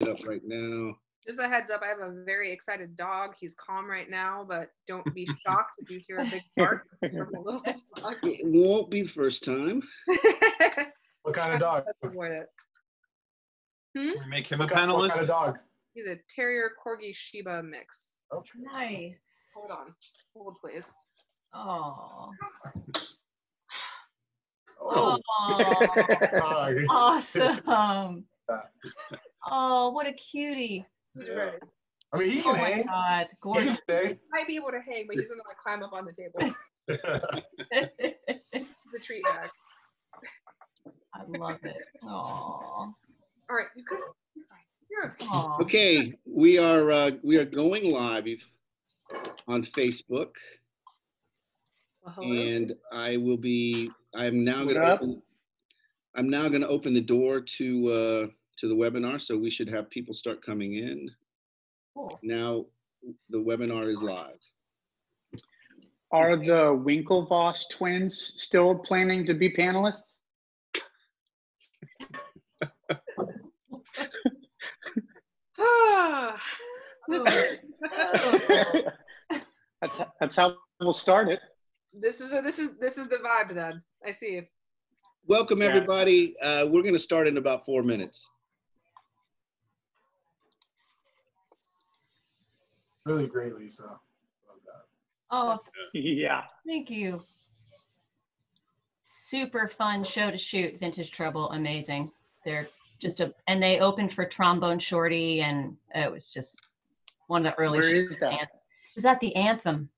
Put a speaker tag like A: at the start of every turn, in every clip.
A: it up right now.
B: Just a heads up, I have a very excited dog. He's calm right now, but don't be shocked if you hear a big bark. It's from a little dog.
A: It won't be the first time.
C: What kind of dog?
B: Avoid it. Hmm?
D: Can we make him a
C: What kind, what kind
D: panelist?
C: of dog?
B: He's a terrier corgi Shiba mix.
C: Okay.
E: Nice.
B: Hold on. Hold please.
E: Oh.
C: Oh,
E: awesome.
C: Yeah.
E: Oh, what a cutie.
C: Yeah. I mean, he
E: Oh
C: can
E: my
C: hang.
E: God.
C: He can
E: Gorgeous.
C: stay.
B: Might be able to hang, but he's gonna like climb up on the table. It's the treat bag.
E: I love it. Oh.
B: All right, you good? You're okay.
E: Aw.
A: Okay, we are uh, we are going live on Facebook,
B: Well, hello.
A: and I will be. I'm now going to
F: up?
A: I'm now going to open the door to uh, to the webinar, so we should have people start coming in.
E: Cool.
A: Now, the webinar is live.
F: Are the Winklevoss twins still planning to be panelists?
E: Oh.
F: That's, that's how we'll start it.
B: this is a, this is this is the vibe then. I see.
A: you.
F: Welcome,
A: everybody. Uh, we're going to start in about four minutes.
C: Really great, Lisa. Love that.
E: Oh,
F: Yeah.
E: thank you. Super fun show to shoot. Vintage Trouble, amazing. They're just a, and they opened for Trombone Shorty, and it was just one of the early.
F: Where
E: shoots.
F: is that?
E: It was at the Anthem.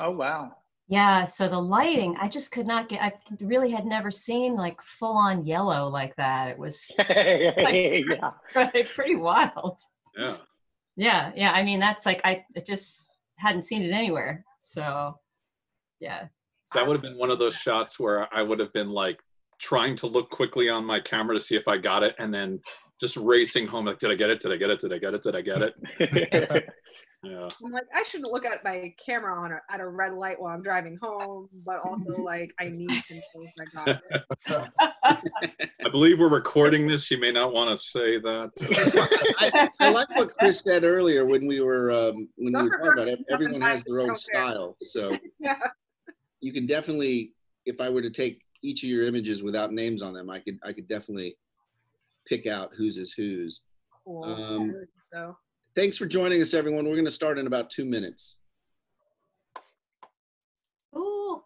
F: Oh, wow.
E: Yeah, so the lighting, I just could not get. I really had never seen like full on yellow like that. It was
F: yeah.
E: pretty wild.
D: Yeah.
E: Yeah, yeah. I mean, that's like I just hadn't seen it anywhere. So, yeah.
D: That would have been one of those shots where I would have been like trying to look quickly on my camera to see if I got it and then just racing home like, did I get it? Did I get it? Did I get it? Did I get it? Yeah.
B: I'm like I shouldn't look at my camera on a, at a red light while I'm driving home, but also like I need to know if I got it.
D: I believe we're recording this. She may not want to say that.
A: I, I like what Chris said earlier when we were um, when we were talking about it. Everyone has their own style, so
B: Yeah.
A: you can definitely. If I were to take each of your images without names on them, I could I could definitely pick out whose is whose.
B: Cool.
A: Um,
B: so
A: Thanks for joining us, everyone. We're going to start in about two minutes.
E: Ooh.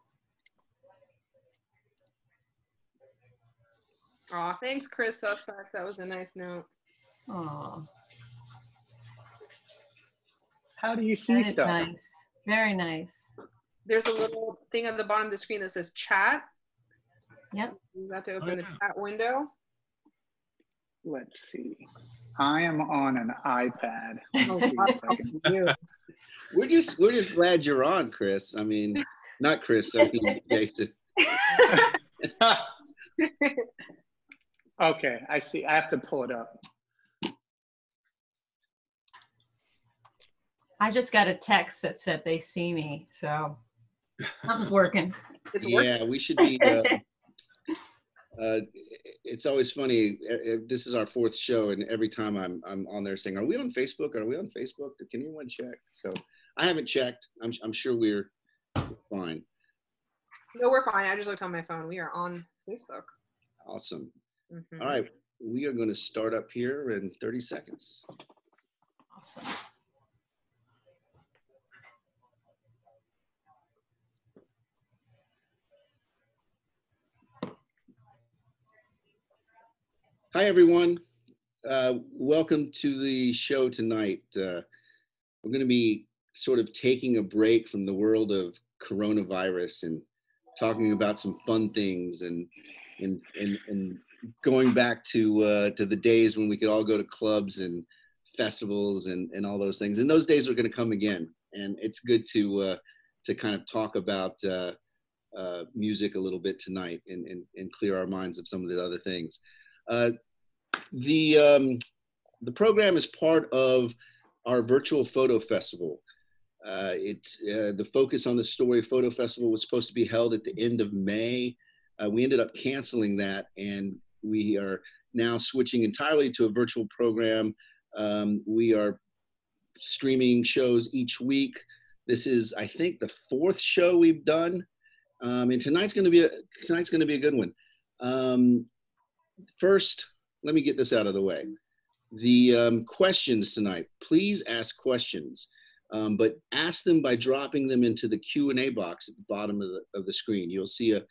B: Aw, thanks, Chris Suspect. That was a nice note.
E: Oh,
F: How do you see
E: that is
F: stuff?
E: nice. Very nice.
B: There's a little thing at the bottom of the screen that says chat.
E: Yep.
B: You got to oh, open the
D: yeah.
B: chat window.
F: Let's see. I am on an iPad.
B: Oh,
F: Let's see if I can-
A: We're just we're just glad you're on, Chris. I mean, not Chris. I mean, Jason.
F: okay, I see. I have to pull it up.
E: I just got a text that said they see me, so something's working.
B: It's working.
A: Yeah, we should be. Uh, uh, it's always funny. This is our fourth show, and every time I'm I'm on there saying, "Are we on Facebook? Are we on Facebook? Can anyone check?" So I haven't checked. I'm I'm sure we're fine.
B: No, we're fine. I just looked on my phone. We are on Facebook.
A: Awesome.
B: Mhm.
A: All right, we are going to start up here in 30 seconds.
E: Awesome.
A: Hi, everyone. Uh, welcome to the show tonight. Uh, we're going to be sort of taking a break from the world of coronavirus and talking about some fun things and and and, and going back to uh, to the days when we could all go to clubs and festivals and and all those things. And those days are going to come again. And it's good to uh, to kind of talk about uh, uh, music a little bit tonight and, and and clear our minds of some of the other things. Uh, the um, the program is part of our virtual photo festival. Uh, it's uh, the focus on the story photo festival was supposed to be held at the end of May. Uh, we ended up canceling that, and we are now switching entirely to a virtual program. Um, we are streaming shows each week. This is, I think, the fourth show we've done, um, and tonight's going to be a tonight's going to be a good one. Um, first, let me get this out of the way. The um, questions tonight, please ask questions, um, but ask them by dropping them into the Q and A box at the bottom of the of the screen. You'll see a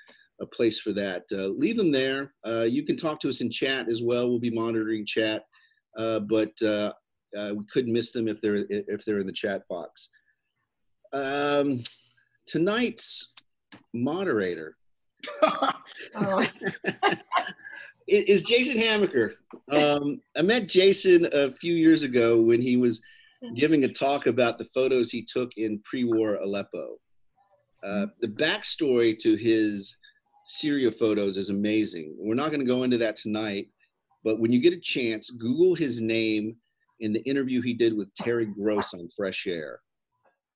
A: a place for that. Uh, leave them there. Uh, you can talk to us in chat as well. We'll be monitoring chat, uh, but uh, uh, we couldn't miss them if they're if they're in the chat box. Um, tonight's moderator
E: Oh,
A: is Jason Hamacher. Um, I met Jason a few years ago when he was giving a talk about the photos he took in pre-war Aleppo. Uh, the backstory to his Syria photos is amazing. We're not going to go into that tonight, but when you get a chance, Google his name in the interview he did with Terry Gross on Fresh Air.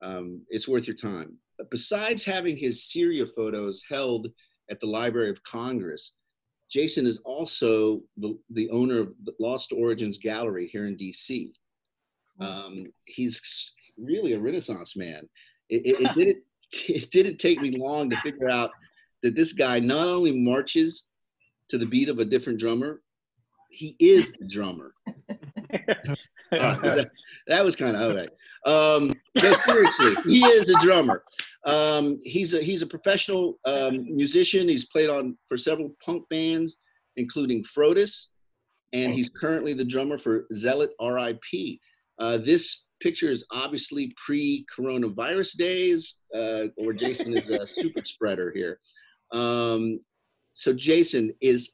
A: Um, it's worth your time. But besides having his Syria photos held at the Library of Congress, Jason is also the, the owner of the Lost Origins Gallery here in DC. Um, he's really a Renaissance man. It, it, it didn't it didn't take me long to figure out that this guy not only marches to the beat of a different drummer, he is the drummer. Uh, that, that was kind of okay. Um, but seriously, he is the drummer. Um, he's a he's a professional um, musician. He's played on for several punk bands, including Frodus, and he's currently the drummer for Zealot R.I.P. Uh, this picture is obviously pre-coronavirus days, uh, or Jason is a super spreader here. Um, so Jason is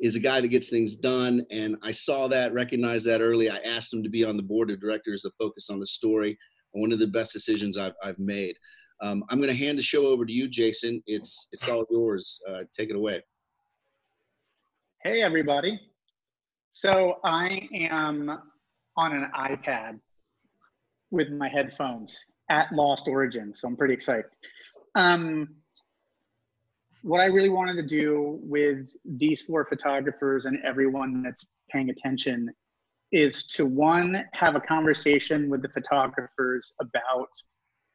A: is a guy that gets things done, and I saw that, recognized that early. I asked him to be on the board of directors to focus on the story. One of the best decisions I've, I've made. Um, I'm going to hand the show over to you, Jason. It's it's all yours. Uh, take it away.
F: Hey, everybody. So I am on an iPad with my headphones at Lost Origins, so I'm pretty excited. Um, what I really wanted to do with these four photographers and everyone that's paying attention is to one, have a conversation with the photographers about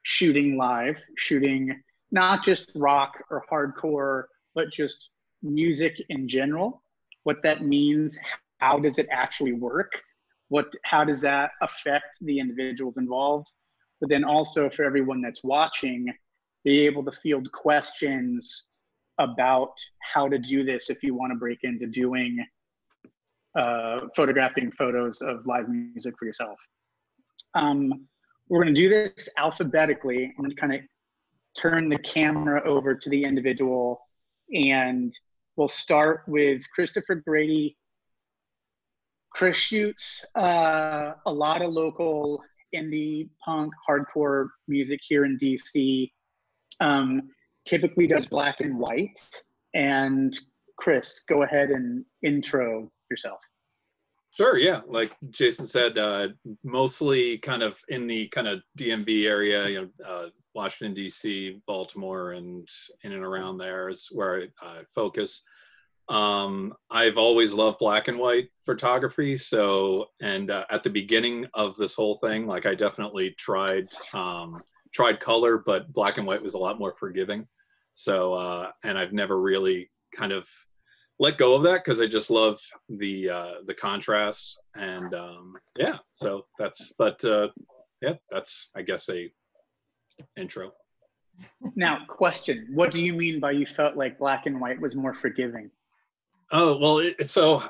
F: shooting live, shooting not just rock or hardcore, but just music in general, what that means, how does it actually work, what, how does that affect the individuals involved, but then also for everyone that's watching, be able to field questions about how to do this if you want to break into doing uh, photographing photos of live music for yourself. Um, we're going to do this alphabetically. I'm going to kind of turn the camera over to the individual and we'll start with Christopher Grady. Chris shoots uh, a lot of local indie punk hardcore music here in DC. Um, typically does black and white. And Chris, go ahead and intro yourself.
D: Sure, yeah. Like Jason said, uh, mostly kind of in the kind of DMV area, you know, uh, Washington D.C., Baltimore, and in and around there is where I, I focus. Um, I've always loved black and white photography. So, and uh, at the beginning of this whole thing, like I definitely tried um, tried color, but black and white was a lot more forgiving. So, uh, and I've never really kind of let go of that because I just love the uh, the contrast and um, yeah. So that's but uh, yeah, that's I guess a intro.
F: Now, question: What do you mean by you felt like black and white was more forgiving?
D: Oh well, it, so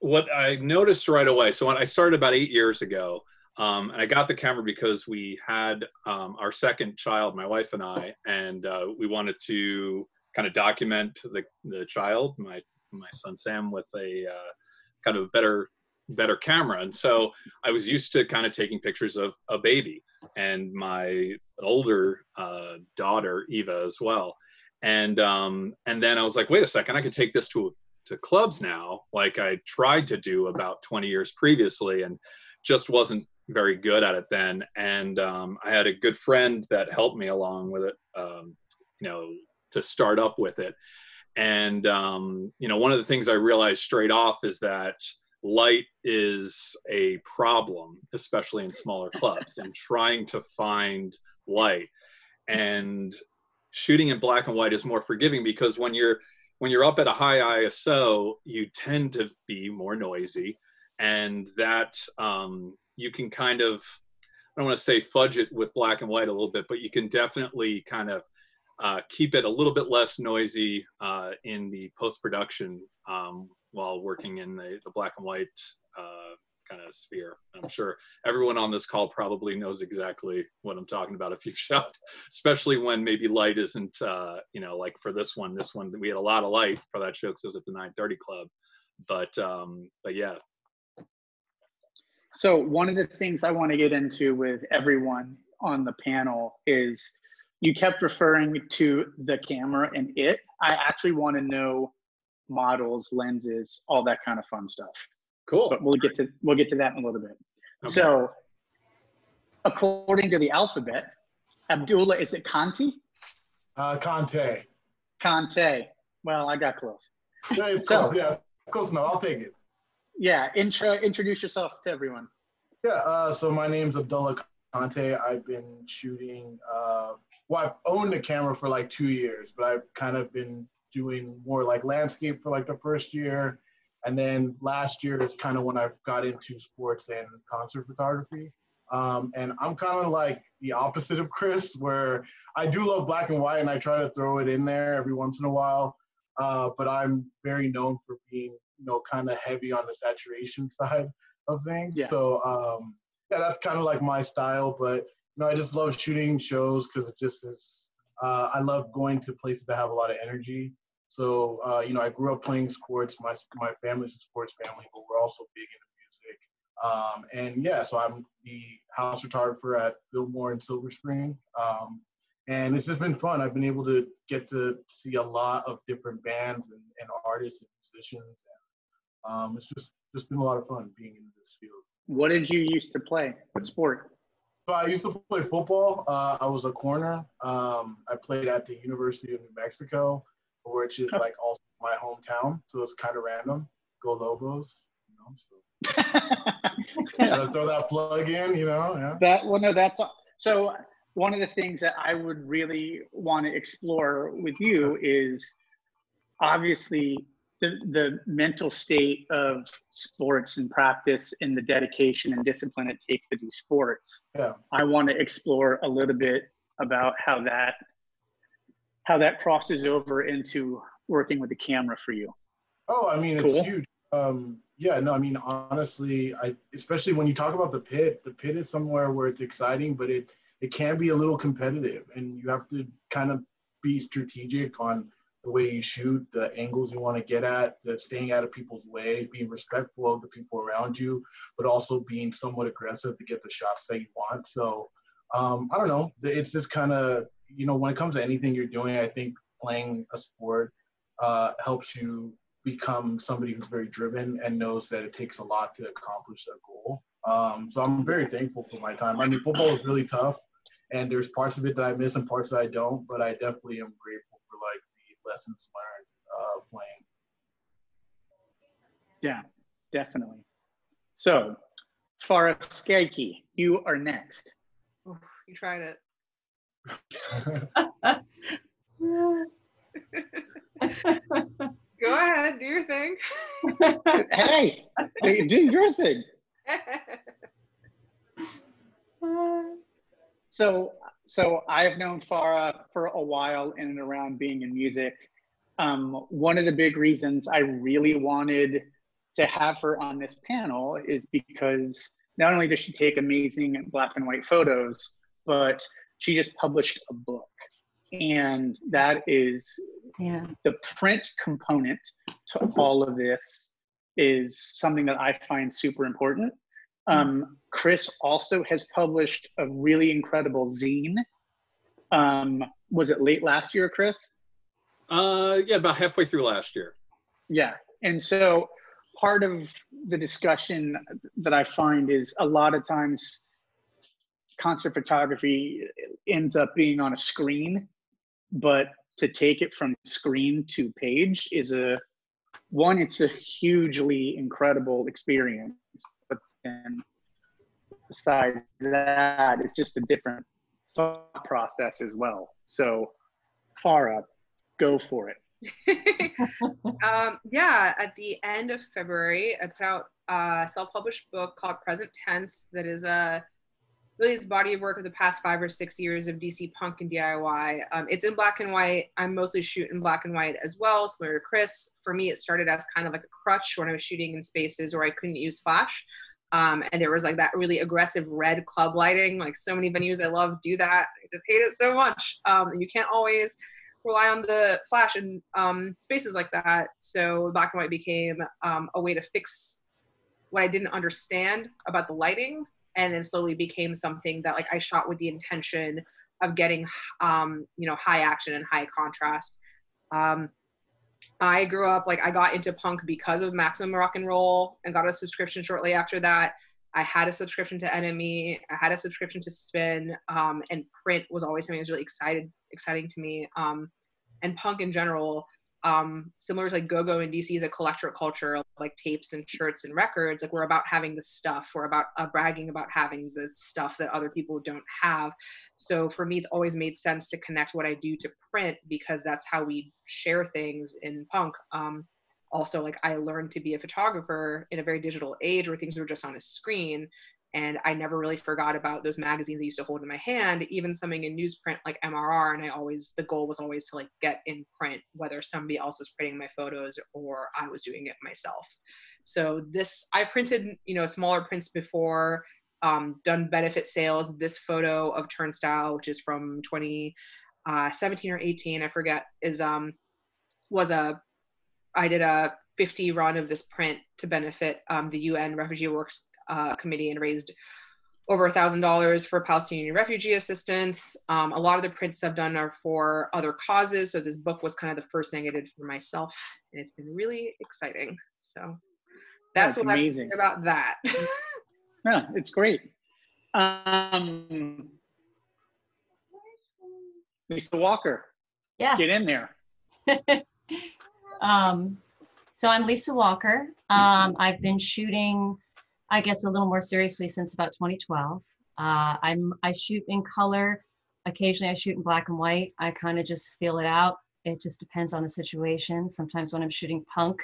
D: what I noticed right away. So when I started about eight years ago, um, and I got the camera because we had um, our second child, my wife and I, and uh, we wanted to kind of document the, the child, my my son Sam, with a uh, kind of better better camera. And so I was used to kind of taking pictures of a baby and my older uh, daughter Eva as well. And um, and then I was like, wait a second, I could take this to to clubs now, like I tried to do about 20 years previously, and just wasn't very good at it then. And um, I had a good friend that helped me along with it, um, you know, to start up with it. And um, you know, one of the things I realized straight off is that light is a problem, especially in smaller clubs, and trying to find light. And shooting in black and white is more forgiving because when you're when you're up at a high ISO, you tend to be more noisy, and that um, you can kind of I don't want to say fudge it with black and white a little bit, but you can definitely kind of uh, keep it a little bit less noisy uh, in the post production um, while working in the, the black and white uh, kind of sphere. I'm sure everyone on this call probably knows exactly what I'm talking about if you've shot, especially when maybe light isn't, uh, you know, like for this one, this one, we had a lot of light for that show because it was at the 930 Club. But, um, but yeah.
F: So one of the things I want to get into with everyone on the panel is you kept referring to the camera and it. I actually want to know models, lenses, all that kind of fun stuff.
D: Cool.
F: But we'll get to we'll get to that in a little bit.
D: Okay.
F: So, according to the alphabet, Abdullah is it Conti?
C: Uh, Konte.
F: Konte. Well, I got close.
C: Yeah, it's
F: So-
C: close. Yeah, it's close enough. I'll take it.
F: Yeah. Intro. Introduce yourself to everyone.
C: Yeah. Uh, so my name's Abdullah Konte. I've been shooting. Uh, well, I've owned a camera for like two years, but I've kind of been doing more like landscape for like the first year, and then last year is kind of when I got into sports and concert photography. Um, and I'm kind of like the opposite of Chris, where I do love black and white, and I try to throw it in there every once in a while. Uh, but I'm very known for being, you know, kind of heavy on the saturation side of things.
F: Yeah.
C: So um, yeah, that's kind of like my style. But know, I just love shooting shows because it just is. Uh, I love going to places that have a lot of energy. So uh, you know, I grew up playing sports. My my family's a sports family, but we're also big into music. Um, and yeah, so I'm the house photographer at Fillmore in Silver Spring. Um, and it's just been fun. I've been able to get to see a lot of different bands and, and artists and musicians. And, um, it's just just been a lot of fun being in this field.
F: What did you used to play? What sport?
C: I used to play football. Uh, I was a corner. Um, I played at the University of New Mexico, which is like also my hometown. So it's kind of random. Go Lobos. You know, so gotta throw that plug in. You know, yeah.
F: that well, no, that's so. One of the things that I would really want to explore with you is obviously the, the mental state of sports and practice and the dedication and discipline it takes to do sports.
C: Yeah.
F: I want to explore a little bit about how that how that crosses over into working with the camera for you.
C: Oh, I mean, it's huge. Um, yeah, no, I mean, honestly, I especially when you talk about the pit, the pit is somewhere where it's exciting, but it it can be a little competitive, and you have to kind of be strategic on the way you shoot, the angles you want to get at, the staying out of people's way, being respectful of the people around you, but also being somewhat aggressive to get the shots that you want. So, um, I don't know. It's just kind of you know when it comes to anything you're doing, I think playing a sport uh, helps you become somebody who's very driven and knows that it takes a lot to accomplish a goal. Um, so I'm very thankful for my time. I mean, football is really tough, and there's parts of it that I miss and parts that I don't. But I definitely am grateful lessons learned uh, playing.
F: Yeah, definitely. So, Farrah Skeiky, you are next.
B: Oof, you tried it. Go ahead, do your thing.
F: hey, hey, do your thing. So, so I've known Farrah for a while in and around being in music. Um, one of the big reasons I really wanted to have her on this panel is because not only does she take amazing black and white photos, but she just published a book. And that is
E: Yeah.
F: the print component to all of this is something that I find super important. Um, Chris also has published a really incredible zine. Um, was it late last year, Chris?
D: Uh, yeah, about halfway through last year.
F: Yeah. And so part of the discussion that I find is a lot of times concert photography ends up being on a screen, but to take it from screen to page is a one it's a hugely incredible experience then besides that it's just a different thought process as well so Farrah, go for it
B: um, yeah, at the end of February, I put out a self-published book called Present Tense that is a really this body of work of the past five or six years of DC punk and DIY. Um, it's in black and white. I'm mostly shooting black and white as well, similar to Chris. For me, it started as kind of like a crutch when I was shooting in spaces where I couldn't use flash. Um, and there was like that really aggressive red club lighting. Like so many venues I love do that. I just hate it so much. Um, and you can't always rely on the flash in um, spaces like that. So black and white became um, a way to fix what I didn't understand about the lighting, and then slowly became something that like I shot with the intention of getting um, you know high action and high contrast. Um, I grew up like I got into punk because of Maximum Rock and Roll and got a subscription shortly after that. I had a subscription to NME. I had a subscription to Spin, um, and print was always something that was really excited, exciting to me. Um, and punk in general, um, similar to like go-go in DC is a collector culture, like tapes and shirts and records. Like we're about having the stuff. We're about uh, bragging about having the stuff that other people don't have. So for me, it's always made sense to connect what I do to print because that's how we share things in punk. Um, also like i learned to be a photographer in a very digital age where things were just on a screen and i never really forgot about those magazines i used to hold in my hand even something in newsprint like mrr and i always the goal was always to like get in print whether somebody else was printing my photos or i was doing it myself. So this i printed you know smaller prints before um, done benefit sales. This photo of turnstile which is from 2017 uh, or 18 i forget is um was a I did a 50 run of this print to benefit um, the UN Refugee Works uh, Committee and raised over a thousand dollars for Palestinian refugee assistance. Um, a lot of the prints I've done are for other causes. So this book was kind of the first thing I did for myself, and it's been really exciting. So that's, that's what amazing. I have to say about that.
F: yeah, it's great. Um, Lisa Walker.
E: Yes.
F: Get in there.
E: Um, so I'm Lisa Walker. Um, I've been shooting, I guess, a little more seriously since about 2012. Uh, I'm I shoot in color. Occasionally, I shoot in black and white. I kind of just feel it out. It just depends on the situation. Sometimes when I'm shooting punk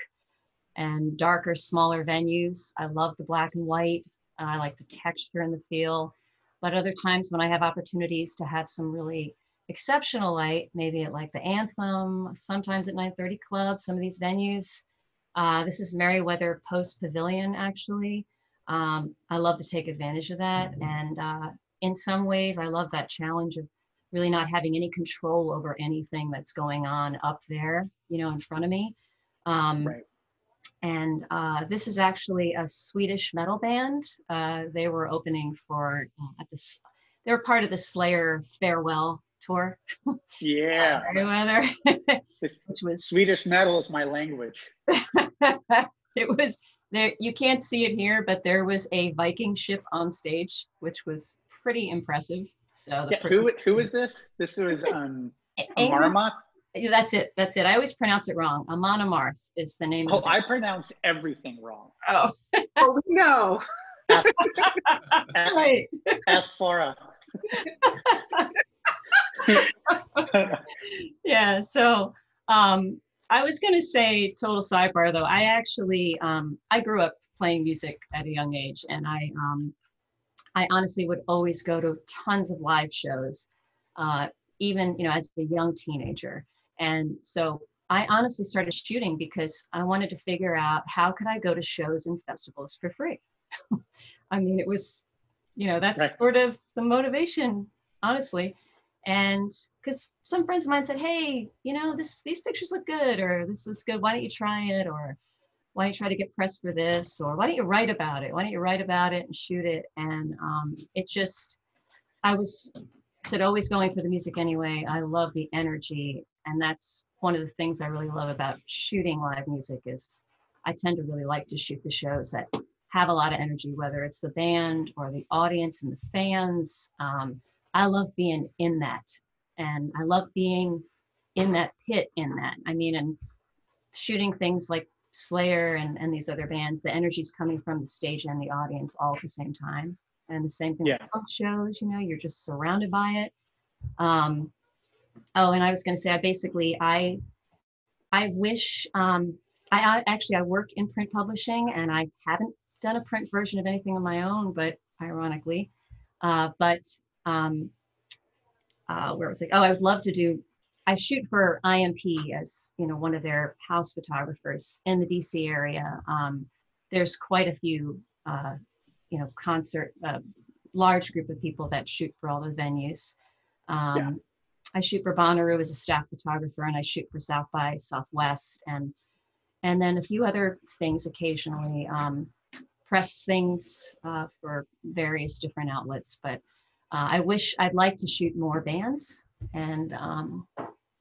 E: and darker, smaller venues, I love the black and white. Uh, I like the texture and the feel. But other times when I have opportunities to have some really exceptional light, maybe at like the Anthem, sometimes at 930 Club, some of these venues. Uh, this is Merriweather Post Pavilion, actually. Um, I love to take advantage of that. Mm-hmm. And uh, in some ways, I love that challenge of really not having any control over anything that's going on up there, you know, in front of me. Um, right. And uh, this is actually a Swedish metal band. Uh, they were opening for uh, at this. They were part of the Slayer farewell tour.
F: Yeah.
E: weather, which was
F: Swedish metal is my language.
E: it was there. You can't see it here, but there was a Viking ship on stage, which was pretty impressive. So
F: yeah, who who is this? This was um Amaramath.
E: That's it. That's it. I always pronounce it wrong. Amon Amarth is the name.
F: Oh, I pronounce everything wrong.
E: Oh,
B: oh no.
F: Ask, right. Ask Farrah.
E: yeah. So um, I was going to say total sidebar though. I actually um, I grew up playing music at a young age, and I um, I honestly would always go to tons of live shows, uh, even you know as a young teenager. And so I honestly started shooting because I wanted to figure out how could I go to shows and festivals for free. I mean, it was, you know, that's right. sort of the motivation, honestly and because some friends of mine said hey you know this these pictures look good or this is good. Why don't you try it or why don't you try to get press for this or why don't you write about it? Why don't you write about it and shoot it? And um, it just i was said always going for the music anyway. I love the energy. And that's one of the things i really love about shooting live music is i tend to really like to shoot the shows that have a lot of energy whether it's the band or the audience and the fans. Um, I love being in that. And I love being in that pit in that. I mean, and shooting things like Slayer and, and these other bands, the energy's coming from the stage and the audience all at the same time. And the same thing
F: Yeah.
E: with punk shows, you know, you're just surrounded by it. Um, oh, and I was going to say, I basically, I, I wish, um, I, I actually, I work in print publishing and I haven't done a print version of anything on my own, but ironically, uh, but, um, uh, where it was like, Oh, I would love to do, I shoot for IMP as, you know, one of their house photographers in the DC area. Um, there's quite a few, uh, you know, concert, uh, large group of people that shoot for all the venues. Um, I shoot for Bonnaroo as a staff photographer, and I shoot for South by Southwest, and and then a few other things occasionally. Um, press things uh, for various different outlets, but uh, I wish I'd like to shoot more bands, and um,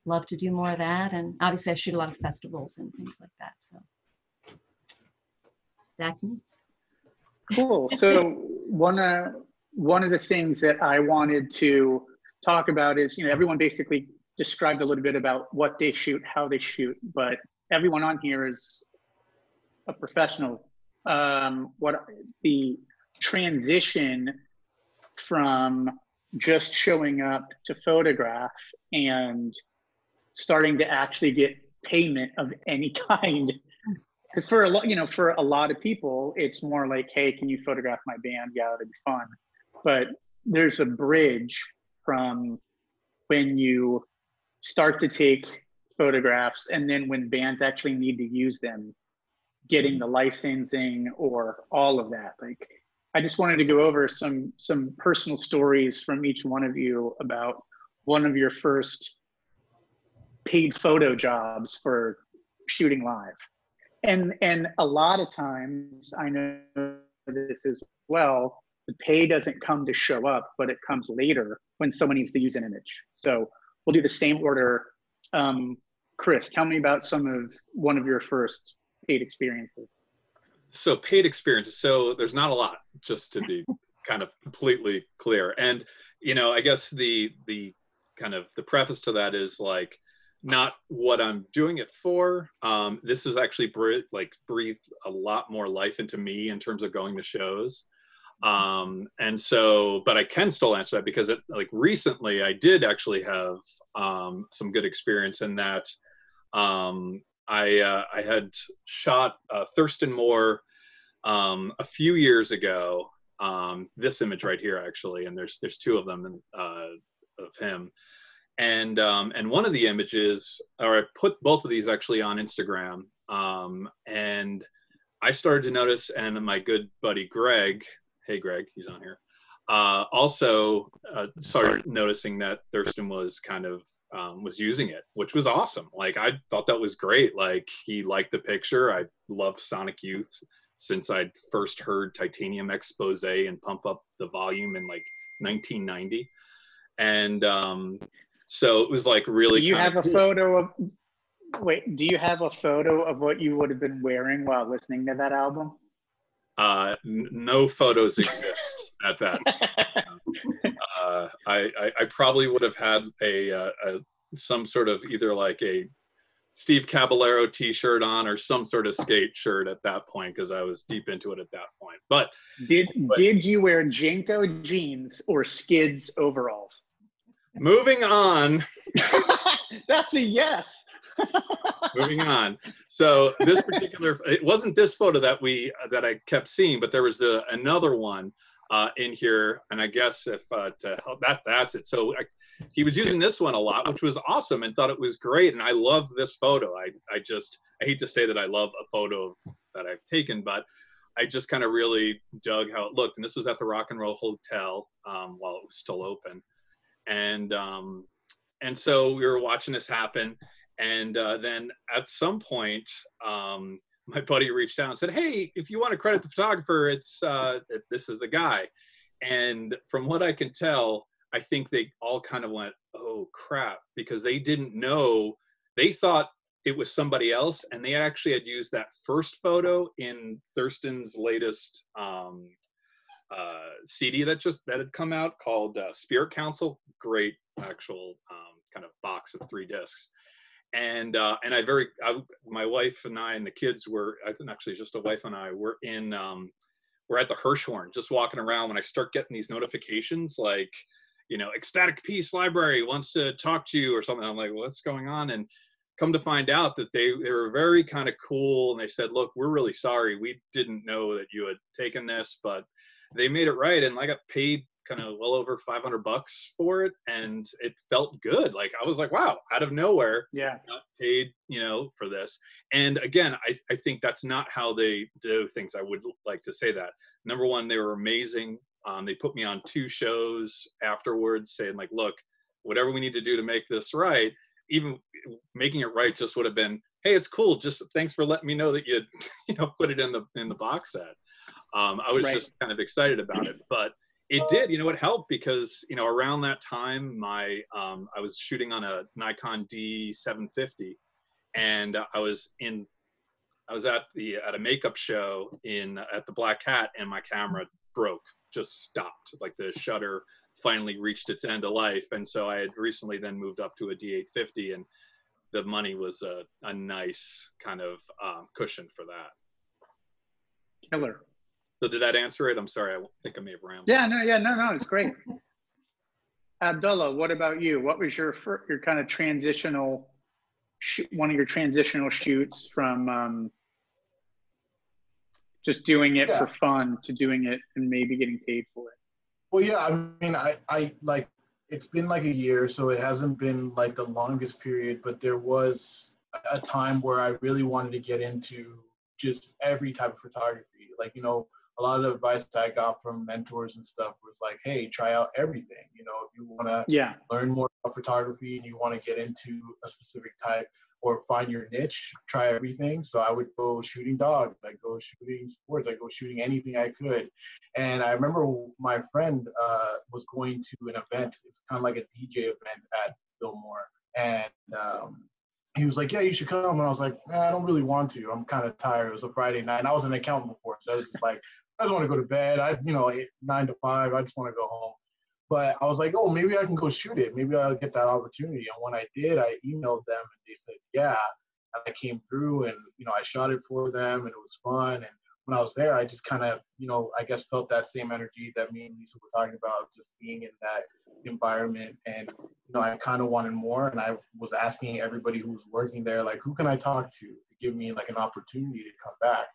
E: love to do more of that. And obviously, I shoot a lot of festivals and things like that. So that's me.
F: Cool. So one uh, one of the things that I wanted to talk about is, you know, everyone basically described a little bit about what they shoot, how they shoot, but everyone on here is a professional. Um, what the transition from just showing up to photograph and starting to actually get payment of any kind. Because for a lot you know for a lot of people it's more like hey can you photograph my band? Yeah that'd be fun. But there's a bridge from when you start to take photographs and then when bands actually need to use them getting the licensing or all of that. Like i just wanted to go over some some personal stories from each one of you about one of your first paid photo jobs for shooting live. And and a lot of times i know this as well the pay doesn't come to show up but it comes later when someone needs to use an image. So we'll do the same order. Um, chris tell me about some of one of your first paid experiences
D: so paid experiences. So there's not a lot just to be kind of completely clear. And you know i guess the the kind of the preface to that is like not what i'm doing it for. Um, this has actually like breathed a lot more life into me in terms of going to shows. Um, and so but i can still answer that because it like recently i did actually have um, some good experience in that um, I uh, I had shot uh, Thurston Moore um, a few years ago. Um, this image right here, actually, and there's there's two of them uh, of him, and um, and one of the images, or I put both of these actually on Instagram, um, and I started to notice, and my good buddy Greg, hey Greg, he's on here, uh, also uh, started noticing that Thurston was kind of um, was using it, which was awesome. Like I thought that was great. Like he liked the picture. I loved Sonic Youth since I'd first heard Titanium Expose and Pump Up the Volume in like 1990, and um, so it was like really.
F: do you have a
D: cool.
F: photo of wait do you have a photo of what you would have been wearing while listening to that album
D: Uh, n- no photos exist at that. uh, I, I I probably would have had a, uh, a some sort of either like a Steve Caballero T-shirt on or some sort of skate shirt at that point because I was deep into it at that point. But
F: did
D: But-
F: did you wear JNCO jeans or Skidz overalls
D: moving on,
F: that's a yes
D: moving on. So this particular, it wasn't this photo that we that I kept seeing, but there was a, another one uh, in here, and I guess if uh, to help that that's it. So I, he was using this one a lot, which was awesome, and thought it was great. And I love this photo. I I just I hate to say that I love a photo of, that I've taken, but I just kind of really dug how it looked. And this was at the Rock and Roll Hotel um, while it was still open, and um, and so we were watching this happen. And uh, then at some point, um, my buddy reached out and said, "Hey, if you want to credit the photographer, it's uh, this is the guy." And from what I can tell, I think they all kind of went, "Oh crap," because they didn't know. They thought it was somebody else, and they actually had used that first photo in Thurston's latest um, uh, CD that just that had come out called uh, Spirit Counsel. Great actual um, kind of box of three discs. And uh, and I very I, my wife and I and the kids were I think actually just a wife and I were in um, we're at the Hirshhorn just walking around when I start getting these notifications like you know ecstatic peace library wants to talk to you or something. I'm like what's going on? And come to find out that they they were very kind of cool and they said look we're really sorry. We didn't know that you had taken this but they made it right and i got paid kind of well over 500 bucks for it and it felt good. Like i was like wow out of nowhere
F: yeah.
D: got paid you know for this. And again I, I think that's not how they do things. I would like to say that. Number one they were amazing. Um, they put me on two shows afterwards saying like look whatever we need to do to make this right even making it right just would have been hey it's cool. Just thanks for letting me know that you you know put it in the in the box set. Um, i was
F: Right.
D: just kind of excited about it. But it did you know it helped because you know around that time my um, i was shooting on a nikon d750 and i was in i was at the at a makeup show in at the black cat and my camera broke just stopped like the shutter finally reached its end of life. And so i had recently then moved up to a d850 and the money was a, a nice kind of um, cushion for that.
F: Killer
D: so did that answer it? I'm sorry i think i may have rambled.
F: Yeah no yeah no no it's great. Abdullah what about you? What was your fir- your kind of transitional sh- one of your transitional shoots from um, just doing it
C: Yeah.
F: for fun to doing it and maybe getting paid for it?
C: Well, yeah, I mean, I, I like it's been like a year, so it hasn't been like the longest period, but there was a time where I really wanted to get into just every type of photography. Like, you know, a lot of the advice I got from mentors and stuff was like, hey, try out everything. You know, if you want to
F: yeah
C: learn more about photography and you want to get into a specific type or find your niche, try everything. So I would go shooting dogs, I go shooting sports, I go shooting anything I could. And I remember my friend uh, was going to an event. It's kind of like a DJ event at Fillmore, and um, he was like, "Yeah, you should come." And I was like, nah, "I don't really want to. I'm kind of tired. It was a Friday night, and I was an accountant before, so I was like, I just want to go to bed. I, you know, eight, nine to five. I just want to go home." But I was like, "Oh, maybe I can go shoot it. Maybe I'll get that opportunity." And when I did, I emailed them, and they said, "Yeah." And I came through, and you know, I shot it for them, and it was fun. And when I was there, I just kind of, you know, I guess felt that same energy that me and Lisa were talking about, just being in that environment. And, you know, I kind of wanted more. And I was asking everybody who was working there, like, who can I talk to to give me like an opportunity to come back?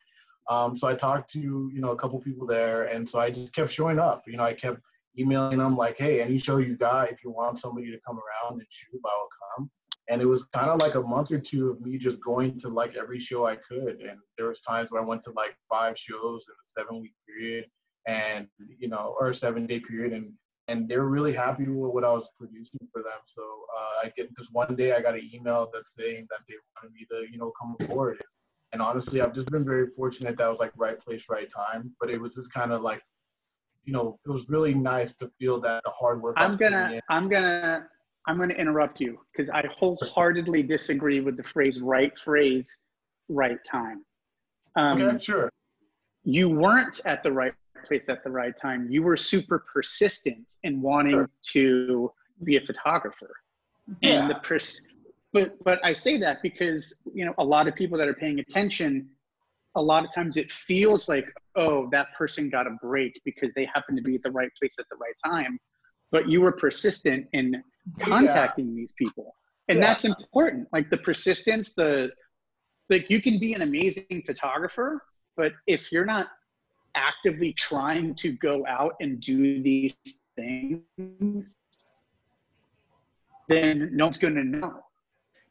C: Um, so I talked to, you know, a couple people there. And so I just kept showing up. You know, I kept emailing them like, hey, any show you got, if you want somebody to come around and shoot, I will come and it was kind of like a month or two of me just going to like every show I could. And there was times where I went to like five shows in a seven week period, and you know, or a seven day period, and and they were really happy with what I was producing for them. So uh, I get this one day I got an email that's saying that they wanted me to you know come aboard. And honestly, I've just been very fortunate that was like right place, right time. But it was just kind of like, you know, it was really nice to feel that the hard work. I
F: i'm gonna i'm gonna i'm gonna interrupt you because i wholeheartedly disagree with the phrase right phrase right time um,
C: Okay, sure.
F: you weren't at the right place at the right time. You were super persistent in wanting
C: Sure.
F: to be a photographer. And the
C: Yeah.
F: pers- but but I say that because you know a lot of people that are paying attention, a lot of times it feels like oh that person got a break because they happen to be at the right place at the right time, but you were persistent in contacting these people, and
C: Yeah.
F: that's important. Like the persistence, the like you can be an amazing photographer, but if you're not actively trying to go out and do these things, then no one's going to know.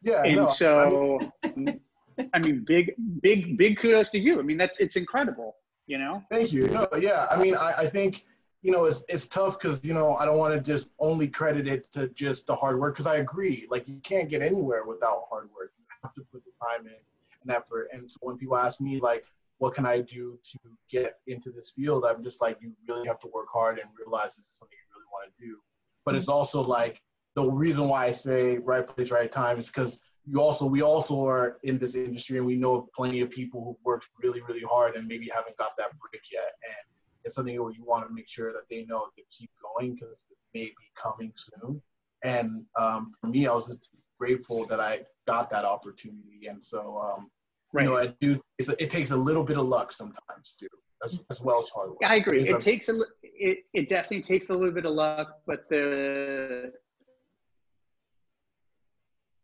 C: Yeah,
F: and
C: no,
F: so, I mean, big, big, big kudos to you. I mean, that's it's incredible. You know,
C: Thank you. No, yeah, I mean, I, I think you know it's it's tough because you know I don't want to just only credit it to just the hard work because I agree. Like you can't get anywhere without hard work. You have to put the time in and effort. And so when people ask me like, what can I do to get into this field? I'm just like, you really have to work hard and realize this is something you really want to do. But it's also like the reason why I say right place, right time is because you also we also are in this industry and we know plenty of people who've worked really really hard and maybe haven't got that break yet and it's something where you want to make sure that they know to keep going because it may be coming soon And um, for me, I was just grateful that I got that opportunity. And so, um,
F: Right.
C: you know, I do. It's, it takes a little bit of luck sometimes too, as, as well as hard work.
F: Yeah, I agree. It
C: a-
F: takes a it, it definitely takes a little bit of luck, but the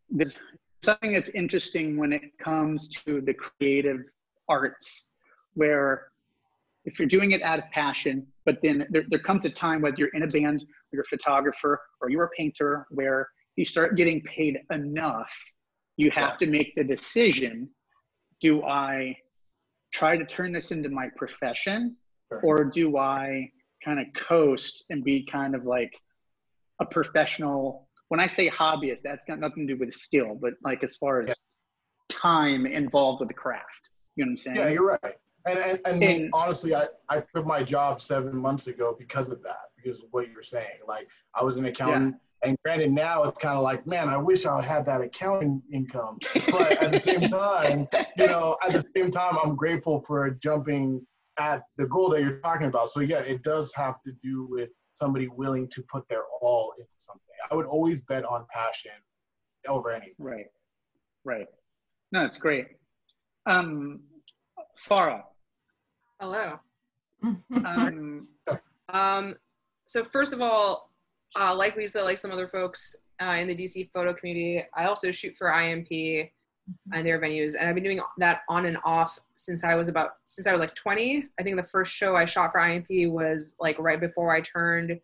F: there's something that's interesting when it comes to the creative arts, where if you're doing it out of passion, but then there, there comes a time whether you're in a band or you're a photographer or you're a painter where you start getting paid enough, you have to make the decision, do I try to turn this into my profession
C: Sure.
F: or do I kind of coast and be kind of like a professional? When I say hobbyist, that's got nothing to do with skill, but like as far as
C: Yeah.
F: time involved with the craft. You know what I'm saying?
C: Yeah, you're right. And, and, and
F: And-
C: honestly, I, I quit my job seven months ago because of that, because of what you're saying. Like, I was an accountant, and granted, now it's kind of like, man, I wish I had that accounting income. But at the same time, you know, at the same time, I'm grateful for jumping at the goal that you're talking about. So, yeah, it does have to do with somebody willing to put their all into something. I would always bet on passion over anything.
F: Right. Right. No, it's great. Um, Farrah,
B: Hello.
F: um,
B: Um, so first of all, uh, like Lisa, like some other folks uh, in the DC photo community, I also shoot for IMP and their venues, and I've been doing that on and off since I was about since I was like 20. I think the first show I shot for IMP was like right before I turned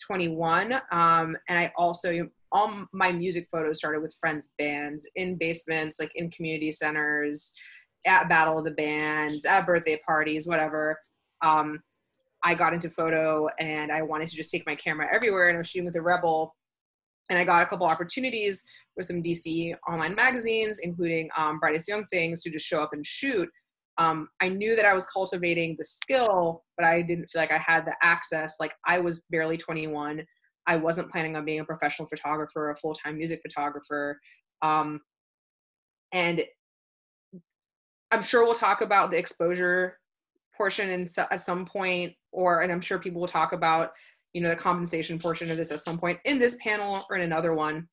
B: 21. Um, and I also all my music photos started with friends' bands in basements, like in community centers, at Battle of the Bands, at birthday parties, whatever. Um, I got into photo and I wanted to just take my camera everywhere and I was shooting with a Rebel. And I got a couple opportunities with some DC online magazines, including um, Brightest Young Things, to just show up and shoot. Um, I knew that I was cultivating the skill, but I didn't feel like I had the access. Like I was barely 21. I wasn't planning on being a professional photographer, a full time music photographer. Um, and I'm sure we'll talk about the exposure portion in, at some point, or and I'm sure people will talk about you know the compensation portion of this at some point in this panel or in another one.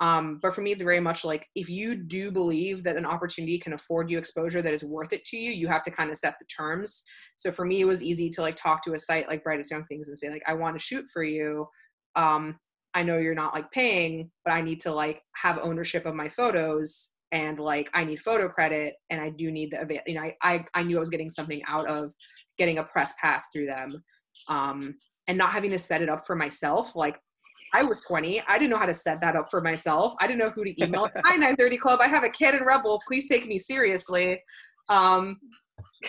B: Um, but for me, it's very much like if you do believe that an opportunity can afford you exposure that is worth it to you, you have to kind of set the terms. So for me, it was easy to like talk to a site like Brightest Young Things and say like, I want to shoot for you. Um, I know you're not like paying, but I need to like have ownership of my photos and like I need photo credit and I do need the. You know, I, I I knew I was getting something out of getting a press pass through them, um, and not having to set it up for myself. Like I was 20, I didn't know how to set that up for myself. I didn't know who to email. Hi 930 Club, I have a Canon Rebel. Please take me seriously. Um,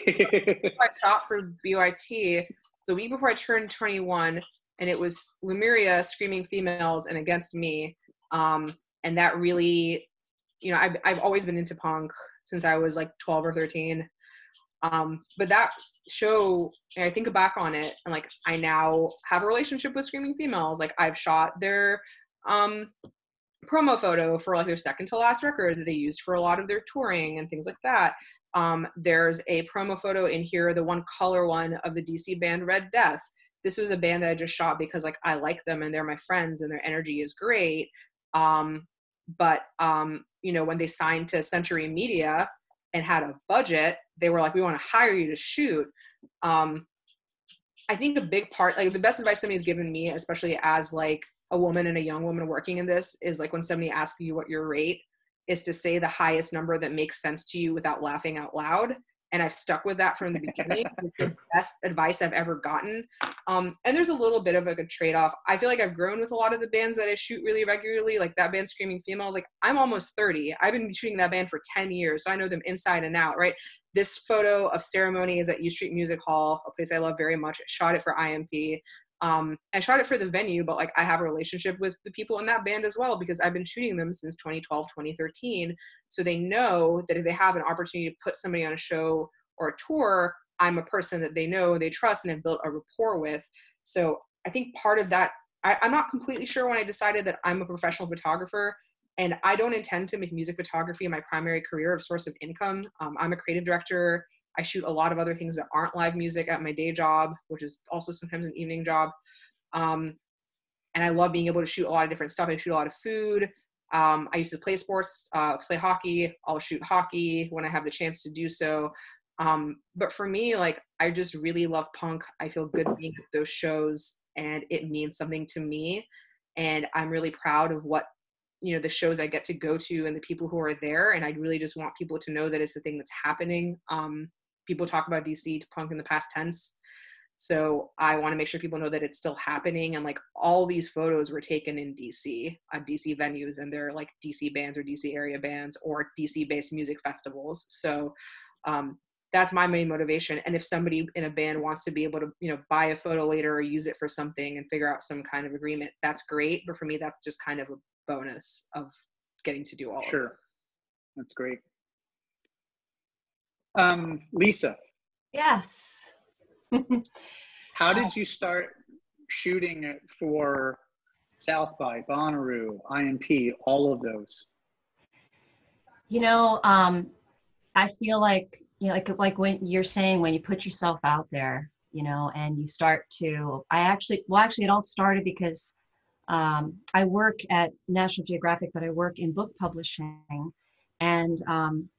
B: I shot for BYT the week before I turned 21, and it was Lemuria screaming females and against me. Um, and that really, you know, I've, I've always been into punk since I was like 12 or 13. Um, but that show, and I think back on it, and like I now have a relationship with screaming females. Like I've shot their um, promo photo for like their second to last record that they used for a lot of their touring and things like that. Um, there's a promo photo in here, the one color one of the DC band Red Death. This was a band that I just shot because like I like them and they're my friends and their energy is great. Um, but um, you know, when they signed to Century Media and had a budget, they were like, "We want to hire you to shoot." Um, I think a big part, like the best advice somebody's given me, especially as like a woman and a young woman working in this, is like when somebody asks you what your rate is to say the highest number that makes sense to you without laughing out loud. And I've stuck with that from the beginning. it's the best advice I've ever gotten. Um, and there's a little bit of like a trade off. I feel like I've grown with a lot of the bands that I shoot really regularly, like that band Screaming Females. Like I'm almost 30. I've been shooting that band for 10 years, so I know them inside and out, right? This photo of Ceremony is at U Street Music Hall, a place I love very much. I shot it for IMP. Um, I shot it for the venue, but like I have a relationship with the people in that band as well because I've been shooting them since 2012, 2013. So they know that if they have an opportunity to put somebody on a show or a tour, I'm a person that they know, they trust, and have built a rapport with. So I think part of that, I, I'm not completely sure when I decided that I'm a professional photographer and I don't intend to make music photography my primary career of source of income. Um, I'm a creative director. I shoot a lot of other things that aren't live music at my day job, which is also sometimes an evening job. Um, and I love being able to shoot a lot of different stuff. I shoot a lot of food. Um, I used to play sports, uh, play hockey. I'll shoot hockey when I have the chance to do so. Um, but for me, like I just really love punk. I feel good being at those shows, and it means something to me. And I'm really proud of what you know the shows I get to go to and the people who are there. And I really just want people to know that it's the thing that's happening. Um, people talk about DC punk in the past tense. So I want to make sure people know that it's still happening. And like all these photos were taken in DC, on DC venues, and they're like DC bands or DC area bands or DC based music festivals. So um, that's my main motivation. And if somebody in a band wants to be able to, you know, buy a photo later or use it for something and figure out some kind of agreement, that's great. But for me, that's just kind of a bonus of getting to do all
F: sure. That's great. Um, Lisa.
E: Yes.
F: How did you start shooting for South by, Bonnaroo, IMP, all of those?
E: You know, um, I feel like you know, like like when you're saying when you put yourself out there, you know, and you start to. I actually, well, actually, it all started because um, I work at National Geographic, but I work in book publishing, and um,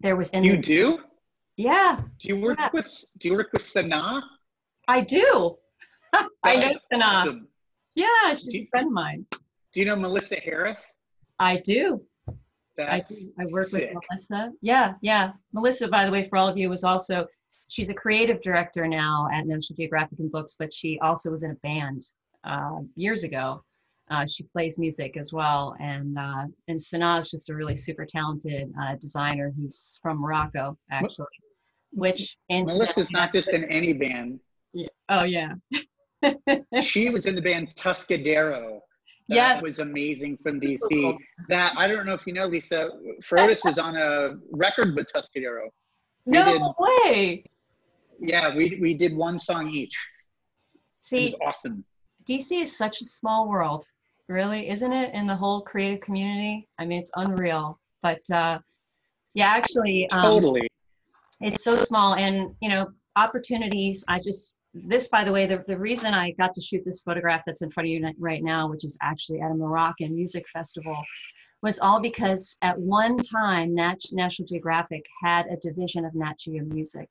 E: there was.
F: In you do?
E: Yeah.
F: Do you work yeah. with Do you work with Sana?
E: I do. I know Sana. Awesome. Yeah, she's you, a friend of mine.
F: Do you know Melissa Harris?
E: I do.
F: That's
E: I, I work sick. with Melissa. Yeah, yeah. Melissa, by the way, for all of you, was also she's a creative director now at National Geographic and Books, but she also was in a band uh, years ago. Uh, she plays music as well, and uh, and Sana is just a really super talented uh, designer who's from Morocco, actually. Which and
F: Melissa's not just in any band.
E: Yeah. Oh yeah.
F: she was in the band Tuscadero that
E: yes.
F: was amazing from DC. That I don't know if you know, Lisa. Frodus was on a record with Tuscadero.
E: We no did, way.
F: Yeah, we we did one song each.
E: See,
F: it was awesome.
E: DC is such a small world, really, isn't it? In the whole creative community, I mean, it's unreal. But uh, yeah, actually,
F: um, totally.
E: It's so small, and you know, opportunities. I just this, by the way, the, the reason I got to shoot this photograph that's in front of you right now, which is actually at a Moroccan music festival, was all because at one time Nat- National Geographic had a division of Nat Geo Music.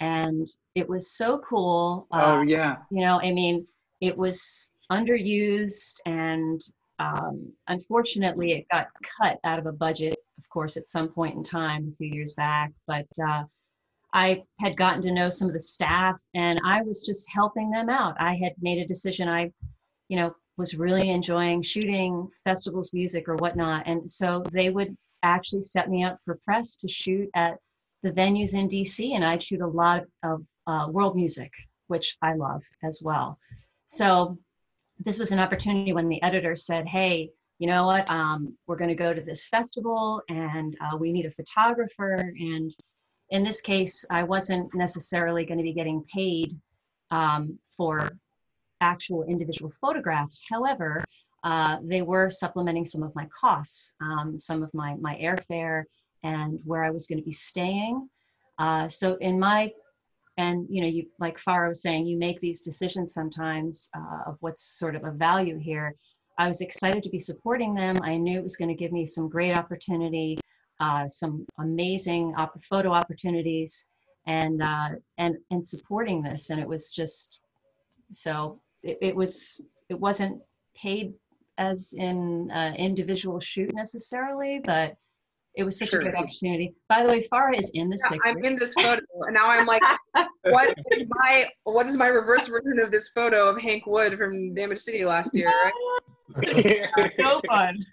E: And it was so cool.
F: Uh, oh, yeah.
E: You know, I mean, it was underused and um, unfortunately it got cut out of a budget, of course, at some point in time a few years back. But uh, I had gotten to know some of the staff and I was just helping them out. I had made a decision. I, you know, was really enjoying shooting festivals music or whatnot. And so they would actually set me up for press to shoot at the venues in DC and I'd shoot a lot of, uh, world music, which I love as well. So this was an opportunity when the editor said, hey, you know what, um, we're going to go to this festival and uh, we need a photographer. And in this case, I wasn't necessarily going to be getting paid um, for actual individual photographs. However, uh, they were supplementing some of my costs, um, some of my, my airfare and where I was going to be staying. Uh, so in my, and you know, you like was saying, you make these decisions sometimes uh, of what's sort of a value here. I was excited to be supporting them. I knew it was going to give me some great opportunity uh, some amazing op- photo opportunities and uh, and and supporting this and it was just so it, it was it wasn't paid as in uh, individual shoot necessarily but it was such sure. a good opportunity. By the way, Farrah is in this yeah,
B: picture. I'm in this photo, and now I'm like, what is my what is my reverse version of this photo of Hank Wood from Damage City last year?
E: Right? so fun.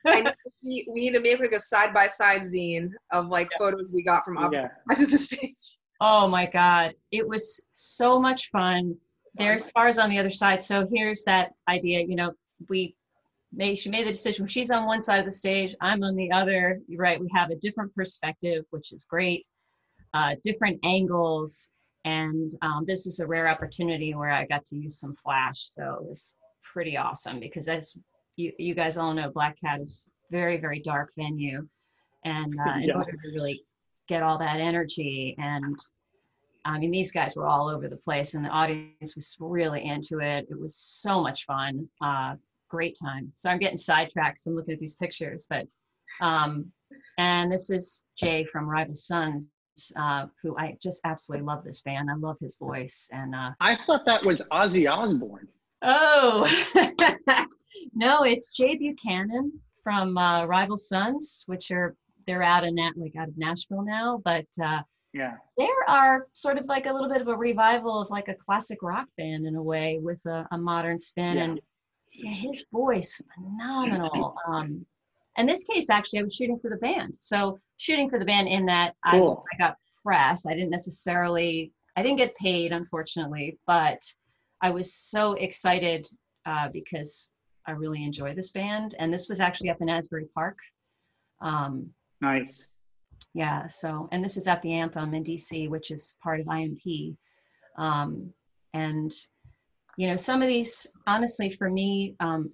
B: we need to make like a side by side zine of like yeah. photos we got from opposite yeah. sides of the stage.
E: Oh my God, it was so much fun. There's Farrah's on the other side, so here's that idea. You know, we made she made the decision she's on one side of the stage i'm on the other you're right we have a different perspective which is great uh, different angles and um, this is a rare opportunity where i got to use some flash so it was pretty awesome because as you, you guys all know black cat is very very dark venue and uh, in yeah. order to really get all that energy and I mean, these guys were all over the place, and the audience was really into it. It was so much fun. Uh, great time. So I'm getting sidetracked. So I'm looking at these pictures, but um, and this is Jay from Rival Sons, uh, who I just absolutely love this band. I love his voice, and uh,
F: I thought that was Ozzy Osbourne.
E: oh no, it's Jay Buchanan from uh, Rival Sons, which are they're out of Nat like out of Nashville now, but. Uh,
F: Yeah.
E: there are sort of like a little bit of a revival of like a classic rock band in a way with a, a modern spin
F: Yeah.
E: and yeah, his voice phenomenal. Um in this case actually i was shooting for the band. So shooting for the band in that I, was- I got press i didn't necessarily i didn't get paid unfortunately but i was so excited uh, because i really enjoy this band. And this was actually up in asbury park. Um,
F: Nice.
E: yeah, so, and this is at the Anthem in DC, which is part of IMP. Um, and, you know, some of these, honestly, for me, um,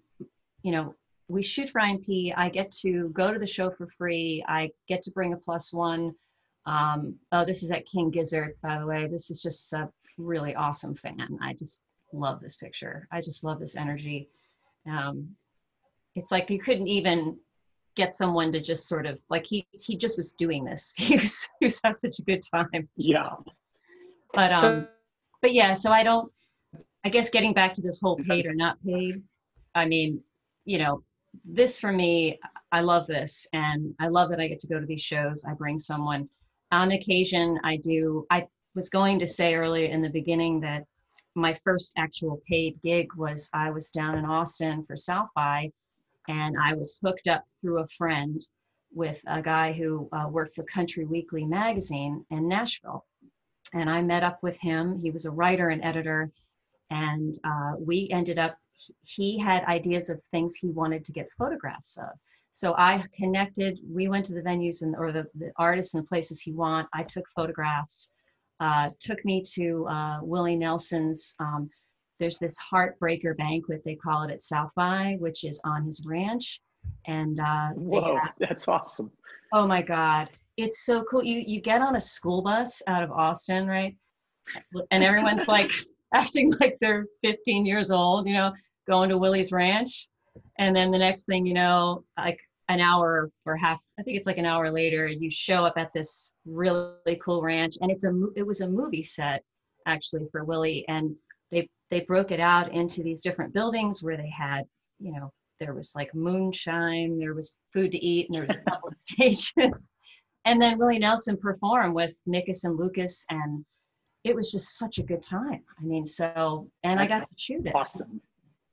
E: you know, we shoot for IMP. I get to go to the show for free. I get to bring a plus one. Um, oh, this is at King Gizzard, by the way. This is just a really awesome fan. I just love this picture. I just love this energy. Um, it's like you couldn't even get someone to just sort of like he he just was doing this. He was he was having such a good time.
F: Yeah.
E: But um, but yeah. So I don't. I guess getting back to this whole paid or not paid. I mean, you know, this for me, I love this, and I love that I get to go to these shows. I bring someone. On occasion, I do. I was going to say earlier in the beginning that my first actual paid gig was I was down in Austin for South by, and I was hooked up through a friend with a guy who uh, worked for Country Weekly magazine in Nashville. And I met up with him. He was a writer and editor, and uh, we ended up. He had ideas of things he wanted to get photographs of. So I connected. We went to the venues and or the, the artists and the places he want. I took photographs. Uh, took me to uh, Willie Nelson's um, there's this heartbreaker banquet they call it at south by which is on his ranch and uh
F: Whoa,
E: have-
F: that's awesome.
E: oh my god it's so cool you you get on a school bus out of austin right and everyone's like acting like they're 15 years old you know going to willie's ranch. And then the next thing you know like an hour or half i think it's like an hour later you show up at this really cool ranch. And it's a it was a movie set actually for willie. And they they broke it out into these different buildings where they had you know there was like moonshine there was food to eat and there was a couple of stages. And then willie nelson performed with Mikus and Lukas and it was just such a good time i mean so and i got to shoot it
F: Awesome.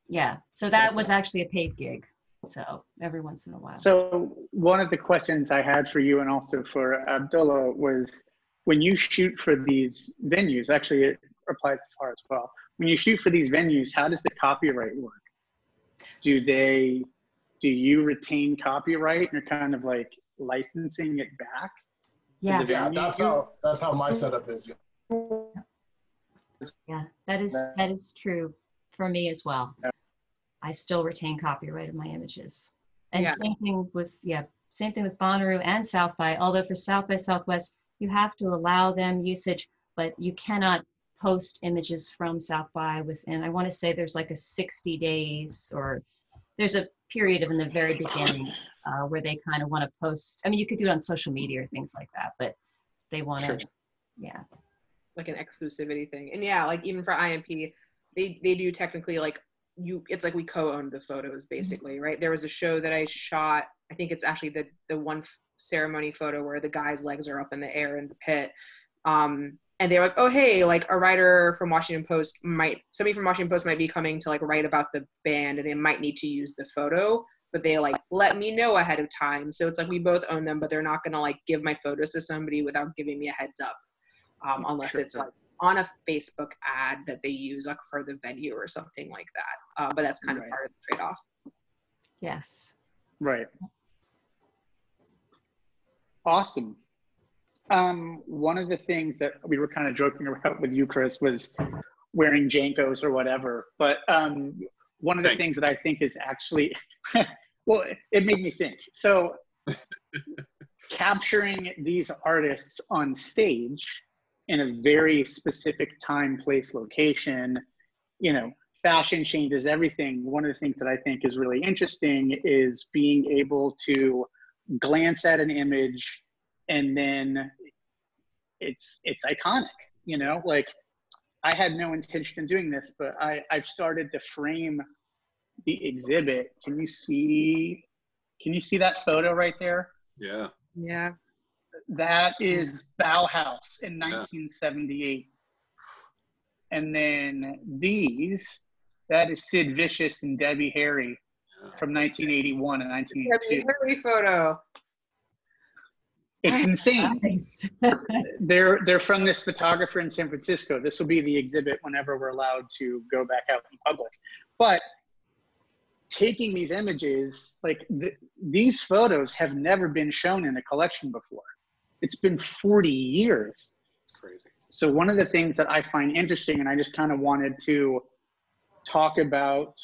E: yeah so that was actually a paid gig so every once in a while
F: So one of the questions I had for you and also for Abdullah was when you shoot for these venues, actually it applies to far as well. When you shoot for these venues, how does the copyright work? Do they, do you retain copyright and you're kind of like licensing it back?
E: yes
C: Yeah, that's how that's how my setup is.
E: Yeah that is that is true for me as well i still retain copyright of my images and
B: Yeah.
E: same thing with yeah same thing with Bonnaroo and South by. Although for South by Southwest, you have to allow them usage, but you cannot post images from South by within. I want to say there's like a 60 days or there's a period of in the very beginning uh, where they kind of want to post. I mean, you could do it on social media or things like that, but they want to,
F: Sure.
E: yeah.
B: Like an exclusivity thing. And yeah, like even for IMP, they they do technically like you it's like we co-owned the photos basically, right? There was a show that I shot, I think it's actually the the one f- ceremony photo where the guy's legs are up in the air in the pit. Um and they were like, "Oh, hey, like a writer from Washington Post might somebody from Washington Post might be coming to like write about the band and they might need to use the photo." But they like let me know ahead of time. So it's like we both own them, but they're not gonna like give my photos to somebody without giving me a heads up um, unless
F: Sure.
B: it's like on a Facebook ad that they use like for the venue or something like that. Uh, but that's kind
F: Right.
B: of part of the trade-off.
E: Yes.
F: Right. Awesome. Um, one of the things that we were kind of joking about with you, Chris, was wearing JNCOs or whatever. But um, one of the
D: Thanks.
F: things that I think is actually, well, it made me think. So, capturing these artists on stage in a very specific time, place, location. You know, fashion changes everything. One of the things that I think is really interesting is being able to glance at an image and then it's it's iconic you know like i had no intention of doing this but i i've started to frame the exhibit can you see can you see that photo right there
D: Yeah.
B: Yeah.
F: That hmm. is bauhaus in
D: Yeah.
F: 1978 and then these that is sid vicious and debbie harry
D: Yeah.
F: from 1981 and 1982.
B: Debbie
F: 1982
B: Harry photo.
F: it's insane
E: Nice.
F: they're they're from this photographer in San Francisco. This will be the exhibit whenever we're allowed to go back out in public. But taking these images, like th- these photos, have never been shown in a collection before. It's been 40 years.
D: Crazy.
F: So one of the things that I find interesting, and I just kind of wanted to talk about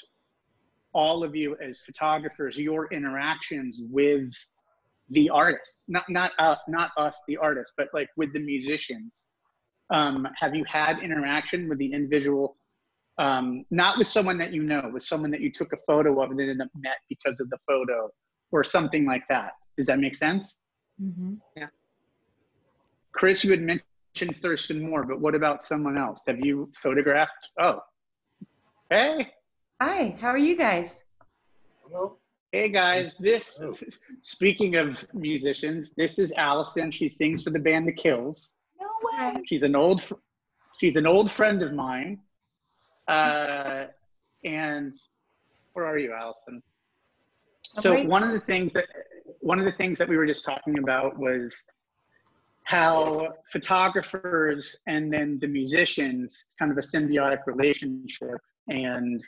F: all of you as photographers, your interactions with the artists, not not uh, not us, the artists, but like with the musicians. Um, have you had interaction with the individual? Um, not with someone that you know, with someone that you took a photo of and then ended up met because of the photo, or something like that. Does that make sense?
E: Mhm.
F: Chris, you had mentioned Thurston Moore, but what about someone else? Have you photographed? Oh, hey,
G: Hi, how are you guys?
C: Hello?
F: hey guys. This,
D: Oh.
F: speaking of musicians, this is Allison. She sings for the band The Kills.
G: No way.
F: She's an old, she's an old friend of mine. Uh, and where are you, Allison? So
G: right
F: one of the things that one of the things that we were just talking about was how photographers and then the musicians it's kind of a symbiotic relationship and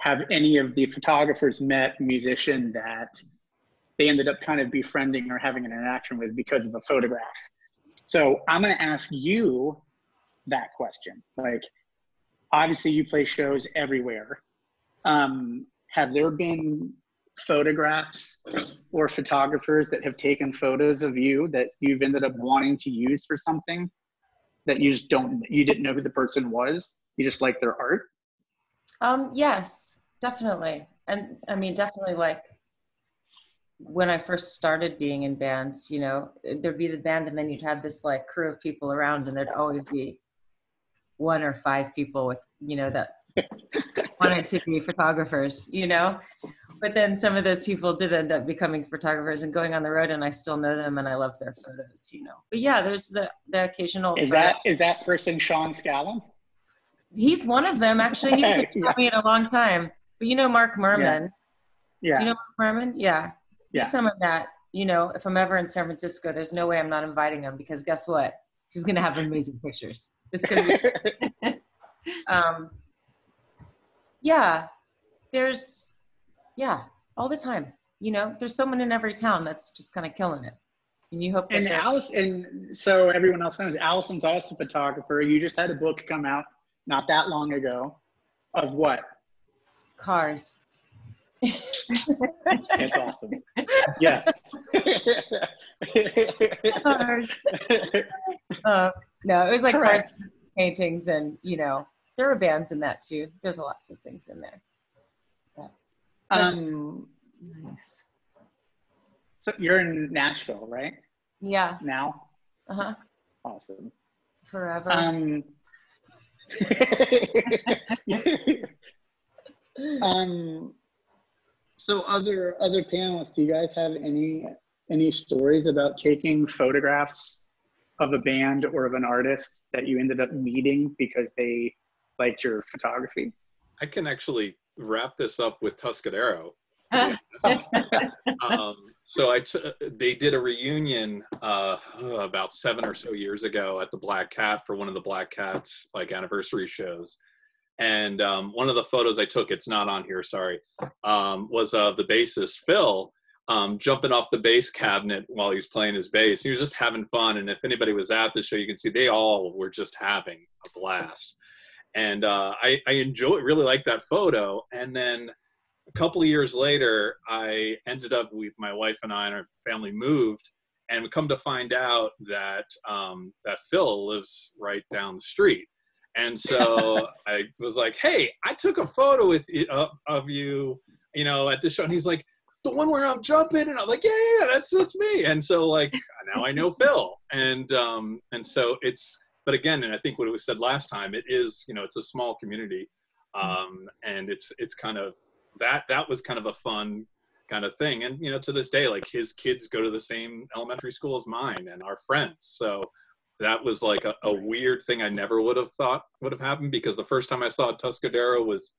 F: have any of the photographers met musician that they ended up kind of befriending or having an interaction with because of a photograph. So i'm going to ask you that question. Like obviously you play shows everywhere. Um, have there been photographs or photographers that have taken photos of you that you've ended up wanting to use for something that you just don't you didn't know who the person was you just like their art
G: Um, yes, definitely. And I mean, definitely like when I first started being in bands, you know, there'd be the band and then you'd have this like crew of people around and there'd always be one or five people with, you know, that wanted to be photographers, you know? But then some of those people did end up becoming photographers and going on the road and I still know them and I love their photos, you know. But yeah, there's the the occasional
F: is
G: photo-
F: that is that person sean scallon
G: He's one of them, actually. He's been
F: Yeah.
G: me in a long time. But you know Mark Merman.
F: yeah
G: Do you know Mark Merman? Yeah.
F: Yeah.
G: He's someone that, you know, if I'm ever in San Francisco, there's no way I'm not inviting him because guess what? He's going to have amazing pictures. It's going to be, um, yeah, there's, yeah, all the time. You know, there's someone in every town that's just kind of killing it. And you hope
F: and alice and so everyone else knows allison's also a photographer you just had a book come out not that long ago of what
G: cars.
F: it's awesome yes
G: Cars. Uh, no, it was like cars, paintings, and you know, there are bands in that too. There's a lots of things in there.
F: Um
G: Nice.
F: so you're in nashville right
G: Yeah.
F: now
G: Uh huh.
F: awesome
G: Forever.
F: um um so other other panelists do you guys have any any stories about taking photographs of a band or of an artist that you ended up meeting because they liked your photography
D: I can actually wrap this up with Tuscadero. um, so I t- they did a reunion uh, about seven or so years ago at the Black Cat for one of the Black Cats like anniversary shows. And um, one of the photos I took, it's not on here, sorry, um, was of the bassist Phil um, jumping off the bass cabinet while he's playing his bass. He was just having fun. And if anybody was at the show, you can see they all were just having a blast. And uh, I, I enjoy, really like that photo. And then a couple of years later, I ended up with my wife and I and our family moved, and we come to find out that um, that Phil lives right down the street. And so I was like, "Hey, I took a photo with you, uh, of you, you know, at the show." And he's like, "The one where I'm jumping," and I'm like, "Yeah, yeah, that's that's me." And so like now I know Phil, and um, and so it's. But again, and I think what was said last time, it is you know it's a small community, um, and it's it's kind of that that was kind of a fun kind of thing. And you know, to this day, like his kids go to the same elementary school as mine and our friends. So that was like a, a weird thing I never would have thought would have happened because the first time I saw Tuscadero was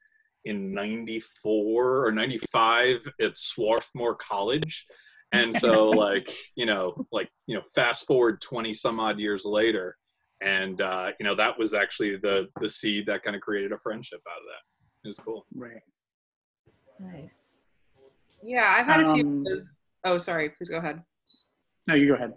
D: in 94 or 95 at Swarthmore College. And so like, you know, like, you know, fast forward 20 some odd years later. And uh, you know, that was actually the the seed that kind of created a friendship out of that. It was cool.
F: Right.
E: Nice.
B: Yeah, I've had a few
F: Um,
B: of those. Oh, sorry. Please go ahead.
F: No, you go ahead.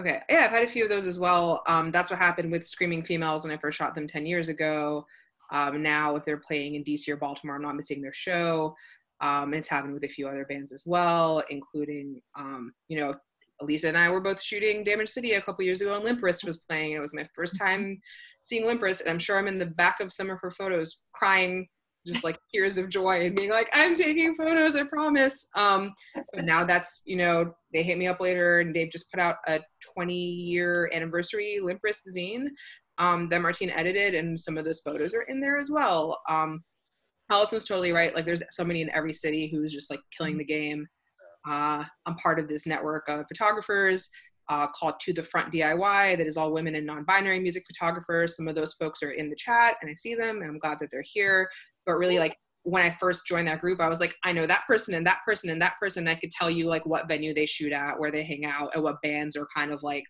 B: Okay. Yeah, I've had a few of those as well. Um, that's what happened with Screaming Females when I first shot them 10 years ago. Um, now, if they're playing in DC or Baltimore, I'm not missing their show. Um, and it's happened with a few other bands as well, including, um, you know, Elisa and I were both shooting Damage City a couple years ago, and Limp Wrist was playing. It was my first time seeing Limp Wrist, and I'm sure I'm in the back of some of her photos crying, just like tears of joy, and being like, "I'm taking photos, I promise." Um, but now that's you know they hit me up later, and they've just put out a 20 year anniversary Limp Wrist zine um, that Martine edited, and some of those photos are in there as well. Um, Allison's totally right. Like, there's somebody in every city who's just like killing the game. Uh, I'm part of this network of photographers uh, called To the Front DIY that is all women and non-binary music photographers. Some of those folks are in the chat, and I see them, and I'm glad that they're here. But really, like when I first joined that group, I was like, I know that person and that person and that person. And I could tell you like what venue they shoot at, where they hang out, and what bands are kind of like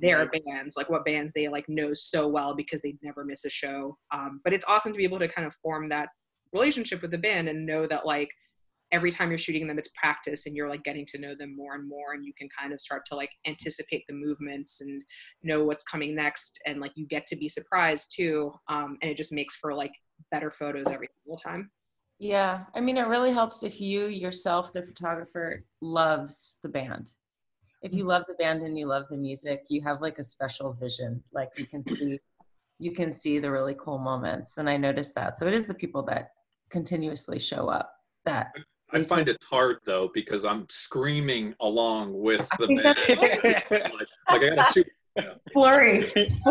B: their bands, like what bands they like know so well because they never miss a show. Um, but it's awesome to be able to kind of form that relationship with the band and know that like every time you're shooting them it's practice and you're like getting to know them more and more and you can kind of start to like anticipate the movements and know what's coming next and like you get to be surprised too um, and it just makes for like better photos every single time
G: Yeah, I mean, it really helps if you yourself, the photographer, loves the band. If you love the band and you love the music, you have like a special vision. Like you can see, you can see the really cool moments, and I noticed that. So it is the people that continuously show up that
D: I find
G: too.
D: it hard though because I'm screaming along with the
G: think
D: band. like, like I gotta shoot.
G: blurry.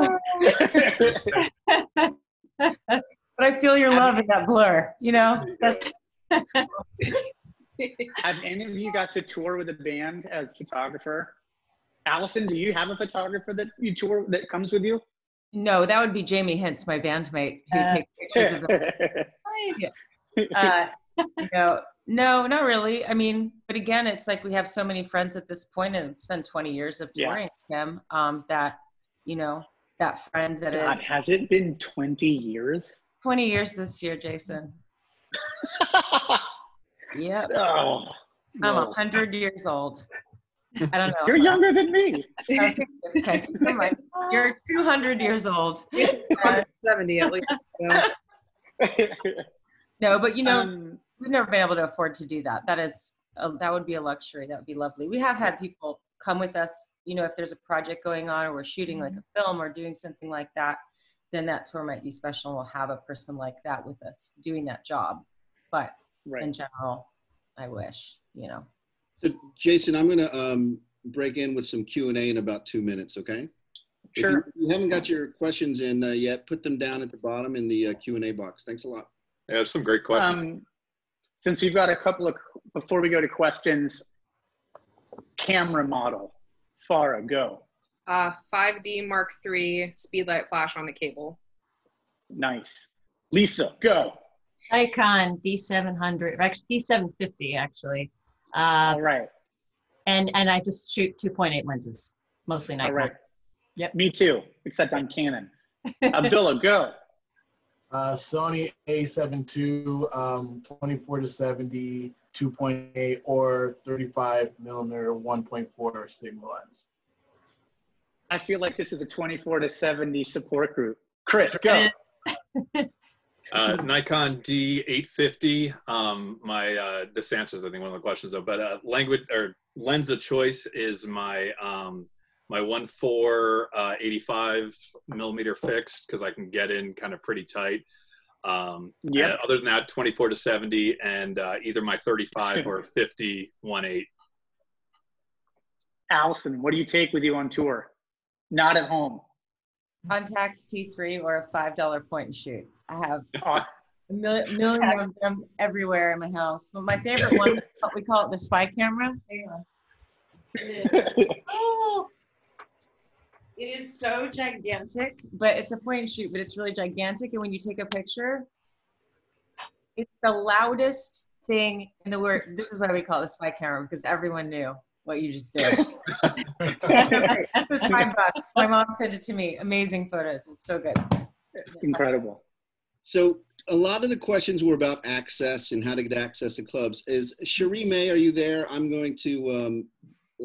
G: but I feel your love in that blur. You know, that's, that's
F: Have any of you got to tour with a band as photographer? Allison, do you have a photographer that you tour that comes with you?
G: no, that would be Jamie Hince, my bandmate, who
E: Uh,
G: takes pictures of them.
E: Nice.
G: uh, no, no, not really. I mean, but again, it's like we have so many friends at this point, and it's been 20 years of
F: Yeah.
G: touring with them. Um, that you know, that friend that
F: God,
G: is
F: has it been 20 years?
G: 20 years this year, Jason. Yep,
F: oh,
G: I'm
F: no.
G: a hundred years old. I don't know.
F: You're younger than me.
G: Okay, okay, never mind. You're 200 years old.
B: 70 at least so.
G: no, but you know,
F: Um,
G: we've never been able to afford to do that. That is, uh, that would be a luxury. That would be lovely. We have had people come with us. You know, if there's a project going on or we're shooting like a film or doing something like that, then that tour might be special. and We'll have a person like that with us doing that job. But in general, I wish, you know.
A: So, Jason, I'm going to um, break in with some Q and A in about two minutes. Okay. If you-
F: Sure.
A: If you, haven't got your questions in uh, yet, put them down at the bottom in the uh, Q and A box. Thanks a lot.
D: Yeah, some great questions.
F: Um, since we've got a couple of, before we go to questions, camera model, Farrah, go.
B: uh, 5d mark iii speedlight flash on the cable
F: Nice. Lisa, go.
E: Nikon D700, or actually D750 actually. Uh,
F: All right.
E: and and I just shoot 2.8 lenses, mostly
F: All
E: Nikon.
F: right.
E: Yep.
F: Me too, except I'm Canon. Abdullah, go.
C: Uh, Sony A7 II, um, 24 to 70, 2.8 or 35 millimeter 1.4 Sigma lens.
F: I feel like this is a 24 to 70 support group. Chris, go.
D: Uh, Nikon D850. Um, my uh, DeSantis, I think one of the questions though, but uh, language or lens of choice is my um, my one four uh, 85 millimeter fixed because I can get in kind of pretty tight. Um,
F: Yep.
D: and Other than that, 24 to 70, and uh, either my 35 or 50 one eight.
F: Allison, what do you take with you on tour? Not at home.
G: Contax T3 or a $5 point and shoot. I have a million, million of them everywhere in my house. But my favorite one, we call it the spy camera. Hang on. Oh, it is so gigantic, but it's a point and shoot, but it's really gigantic. And when you take a picture, it's the loudest thing in the world. This is why we call it the spy camera because everyone knew what you just did. That was five bucks. My mom sent it to me. Amazing photos. It's so good.
F: Incredible.
A: So a lot of the questions were about access and how to get access to clubs. Is Cherie May, are you there? I'm going to um,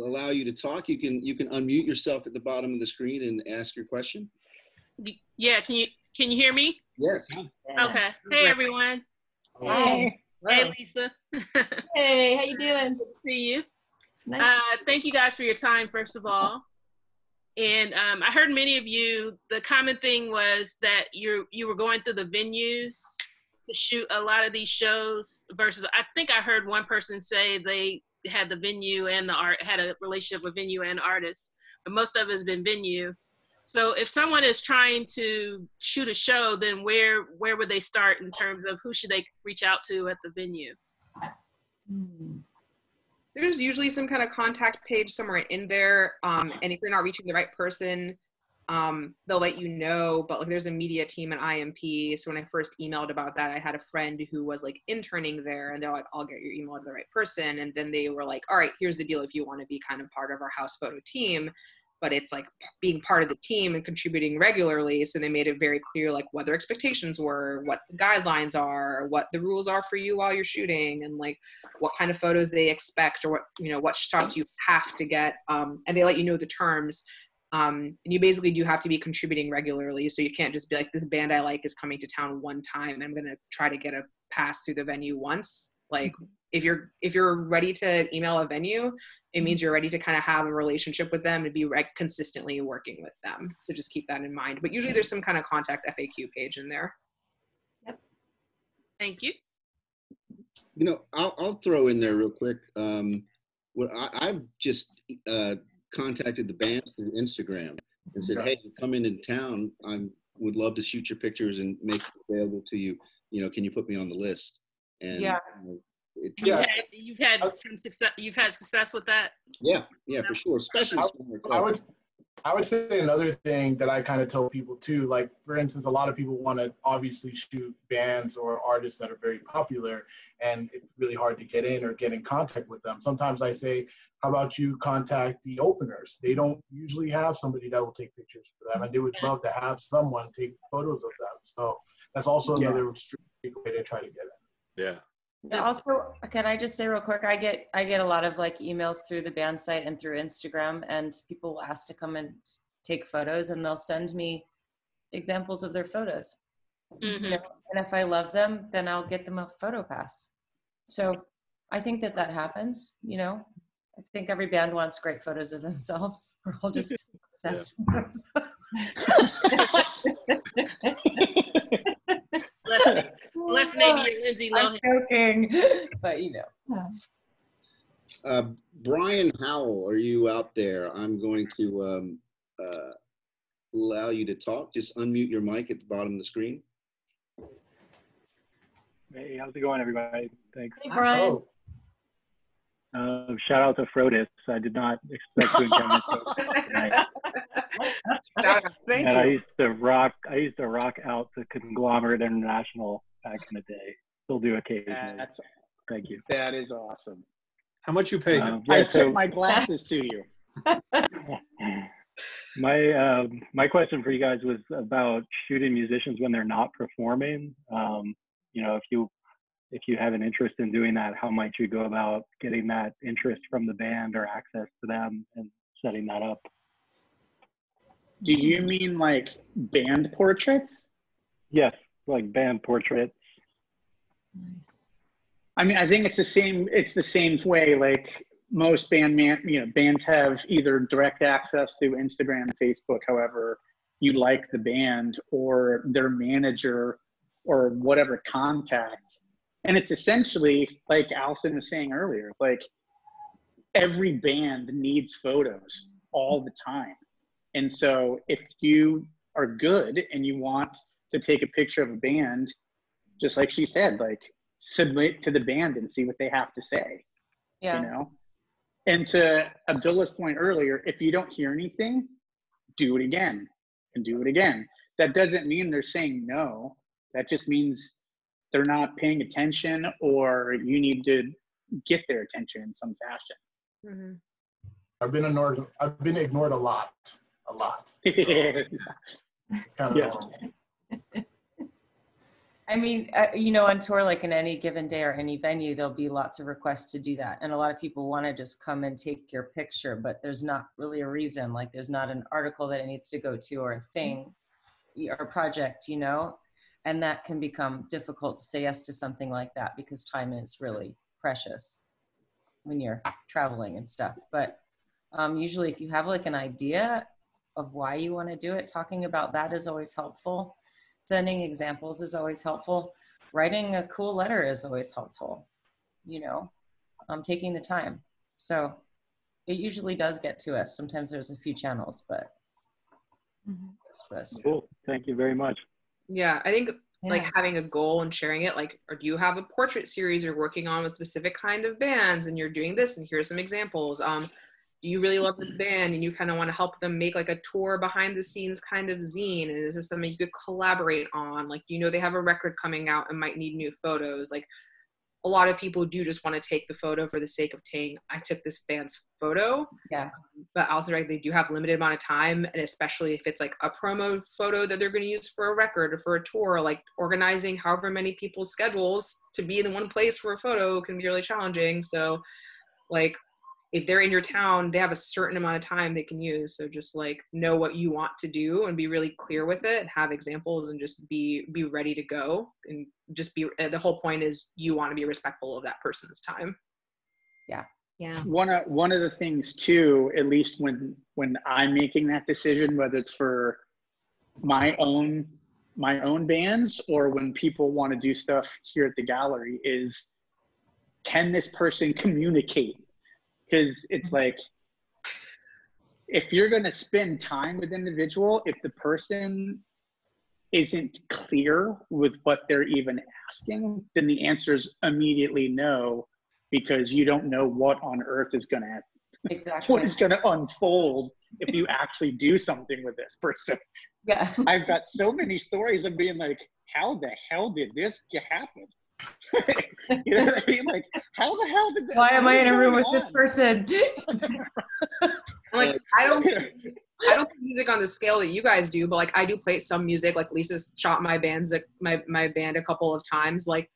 A: allow you to talk. You can you can unmute yourself at the bottom of the screen and ask your question.
H: Yeah, can you can you hear me?
A: Yes.
H: Okay. Hey everyone.
G: Hi.
H: Hey Lisa.
E: Hey, how you doing?
H: Good to see you.
E: Nice.
H: Uh, thank you guys for your time, first of all. And um, I heard many of you. The common thing was that you you were going through the venues to shoot a lot of these shows. Versus, I think I heard one person say they had the venue and the art had a relationship with venue and artists, but most of it has been venue. So if someone is trying to shoot a show, then where where would they start in terms of who should they reach out to at the venue?
E: Hmm.
B: There's usually some kind of contact page somewhere in there. Um, and if you're not reaching the right person, um, they'll let you know. But like, there's a media team at IMP. So when I first emailed about that, I had a friend who was like interning there, and they're like, "I'll get your email to the right person." And then they were like, "All right, here's the deal. If you want to be kind of part of our house photo team." But it's like being part of the team and contributing regularly. So they made it very clear, like what their expectations were, what the guidelines are, what the rules are for you while you're shooting, and like what kind of photos they expect or what you know what shots you have to get um, and they let you know the terms um, and you basically do have to be contributing regularly. So you can't just be like this band i like is coming to town one time. I'm going to try to get a pass through the venue once. Like if you're if you're ready to email a venue it means you're ready to kind of have a relationship with them and be like consistently working with them. So just keep that in mind. But usually there's some kind of contact faq page in there. Yep.
H: Thank you.
A: You know, I'll, I'll throw in there real quick. Um, what I, I've just uh, contacted the bands through Instagram and said,
C: Okay.
A: "Hey, you come in town. I would love to shoot your pictures and make it available to you. You know, can you put me on the list?" And
G: Yeah.
A: you know, it,
H: You've
C: Yeah.
H: had, you've had some success. You've had success with that.
A: yeah, yeah, for sure. Especially
C: I- I would, I would say another thing that I kind of tell people too, like for instance, a lot of people want to obviously shoot bands or artists that are very popular, and it's really hard to get in or get in contact with them. Sometimes I say, how about you contact the openers? They don't usually have somebody that will take pictures for them, and they would love to have someone take photos of them. So that's also
F: Yeah.
C: another strategic way to try to get it.
D: Yeah.
G: Yeah, also, can I just say real quick? I get I get a lot of like emails through the band site and through Instagram, and people will ask to come and take photos, and they'll send me examples of their photos.
H: Mhm.
G: You know, and if I love them, then I'll get them a photo pass. So I think that that happens. You know, I think every band wants great photos of themselves. We're all just obsessed with those.
H: Less, less maybe your Lindsay
G: I'm joking, but you know.
A: Uh, Brian Howell, are you out there? I'm going to um, uh, allow you to talk. Just unmute your mic at the bottom of the screen.
I: Hey, how's it going, everybody? Thanks.
E: Hey, Brian.
C: Oh,
I: Uh, shout out to Frodus. I did not expect to encounter Frodus tonight.
F: Thank
I: And I used to rock. I used to rock out to Conglomerate International back in the day. Still do occasionally.
F: That's,
I: Thank you.
F: that is awesome.
D: How much you pay him?
I: Um,
F: I
I: yeah,
F: took my glasses to you.
I: my um, my question for you guys was about shooting musicians when they're not performing. Um, you know, if you if you have an interest in doing that, how might you go about getting that interest from the band or access to them and setting that up?
F: Do you mean like band portraits?
I: Yes, like band portraits.
E: Nice.
F: I mean, I think it's the same. It's the same way. Like most band man, you know, bands have either direct access through Instagram, Facebook, however you like the band, or their manager, or whatever contact. And it's essentially like Allison was saying earlier, like every band needs photos all the time. And so if you are good and you want to take a picture of a band, just like she said, like submit to the band and see what they have to say.
G: Yeah.
F: You know? And to Abdullah's point earlier, if you don't hear anything, do it again and do it again. That doesn't mean they're saying no. That just means they're not paying attention or you need to get their attention in some fashion.
B: Mm-hmm.
C: I've been ignored. I've been ignored a lot, a lot. So it's kind of
F: Yeah.
G: I mean, uh, you know, on tour, like in any given day or any venue, there'll be lots of requests to do that. And a lot of people want to just come and take your picture, but there's not really a reason. Like, there's not an article that it needs to go to or a thing or a project, you know? And that can become difficult to say yes to something like that because time is really precious when you're traveling and stuff. But um, usually, if you have like an idea of why you want to do it, talking about that is always helpful sending examples is always helpful writing a cool letter is always helpful you know um, taking the time so it usually does get to us sometimes there's a few channels but most of us.
I: Cool. Thank you very much.
B: Yeah, I think like having a goal and sharing it like or do you have a portrait series you're working on with specific kind of bands and you're doing this and here's some examples um you really love this band and you kind of want to help them make like a tour behind the scenes kind of zine and is this something you could collaborate on? Like you know they have a record coming out and might need new photos like a lot of people do just want to take the photo for the sake of saying i took this band's photo
G: Yeah.
B: Um, but also right they do have limited amount of time and especially if it's like a promo photo that they're going to use for a record or for a tour like organizing however many people's schedules to be in one place for a photo can be really challenging so like if they're in your town they have a certain amount of time they can use. So just like know what you want to do and be really clear with it have examples and just be be ready to go. And just be uh, the whole point is you want to be respectful of that person's time.
E: Yeah, Yeah.
F: one of one of the things too at least when when i'm making that decision whether it's for my own my own bands or when people want to do stuff here at the gallery is can this person communicate because it's like if you're going to spend time with an individual if the person isn't clear with what they're even asking then the answer is immediately no because you don't know what on earth is going to
G: Exactly.
F: what is going to unfold if you actually do something with this person.
G: Yeah.
F: I've got so many stories of being like, how the hell did this happen? you know what I mean? Like, how the hell did that?
G: Why am I in a room with
F: what's
G: this person?
B: I'm like I don't I don't play music on the scale that you guys do, but like I do play some music. Like Lisa's shot my bands my my band a couple of times. Like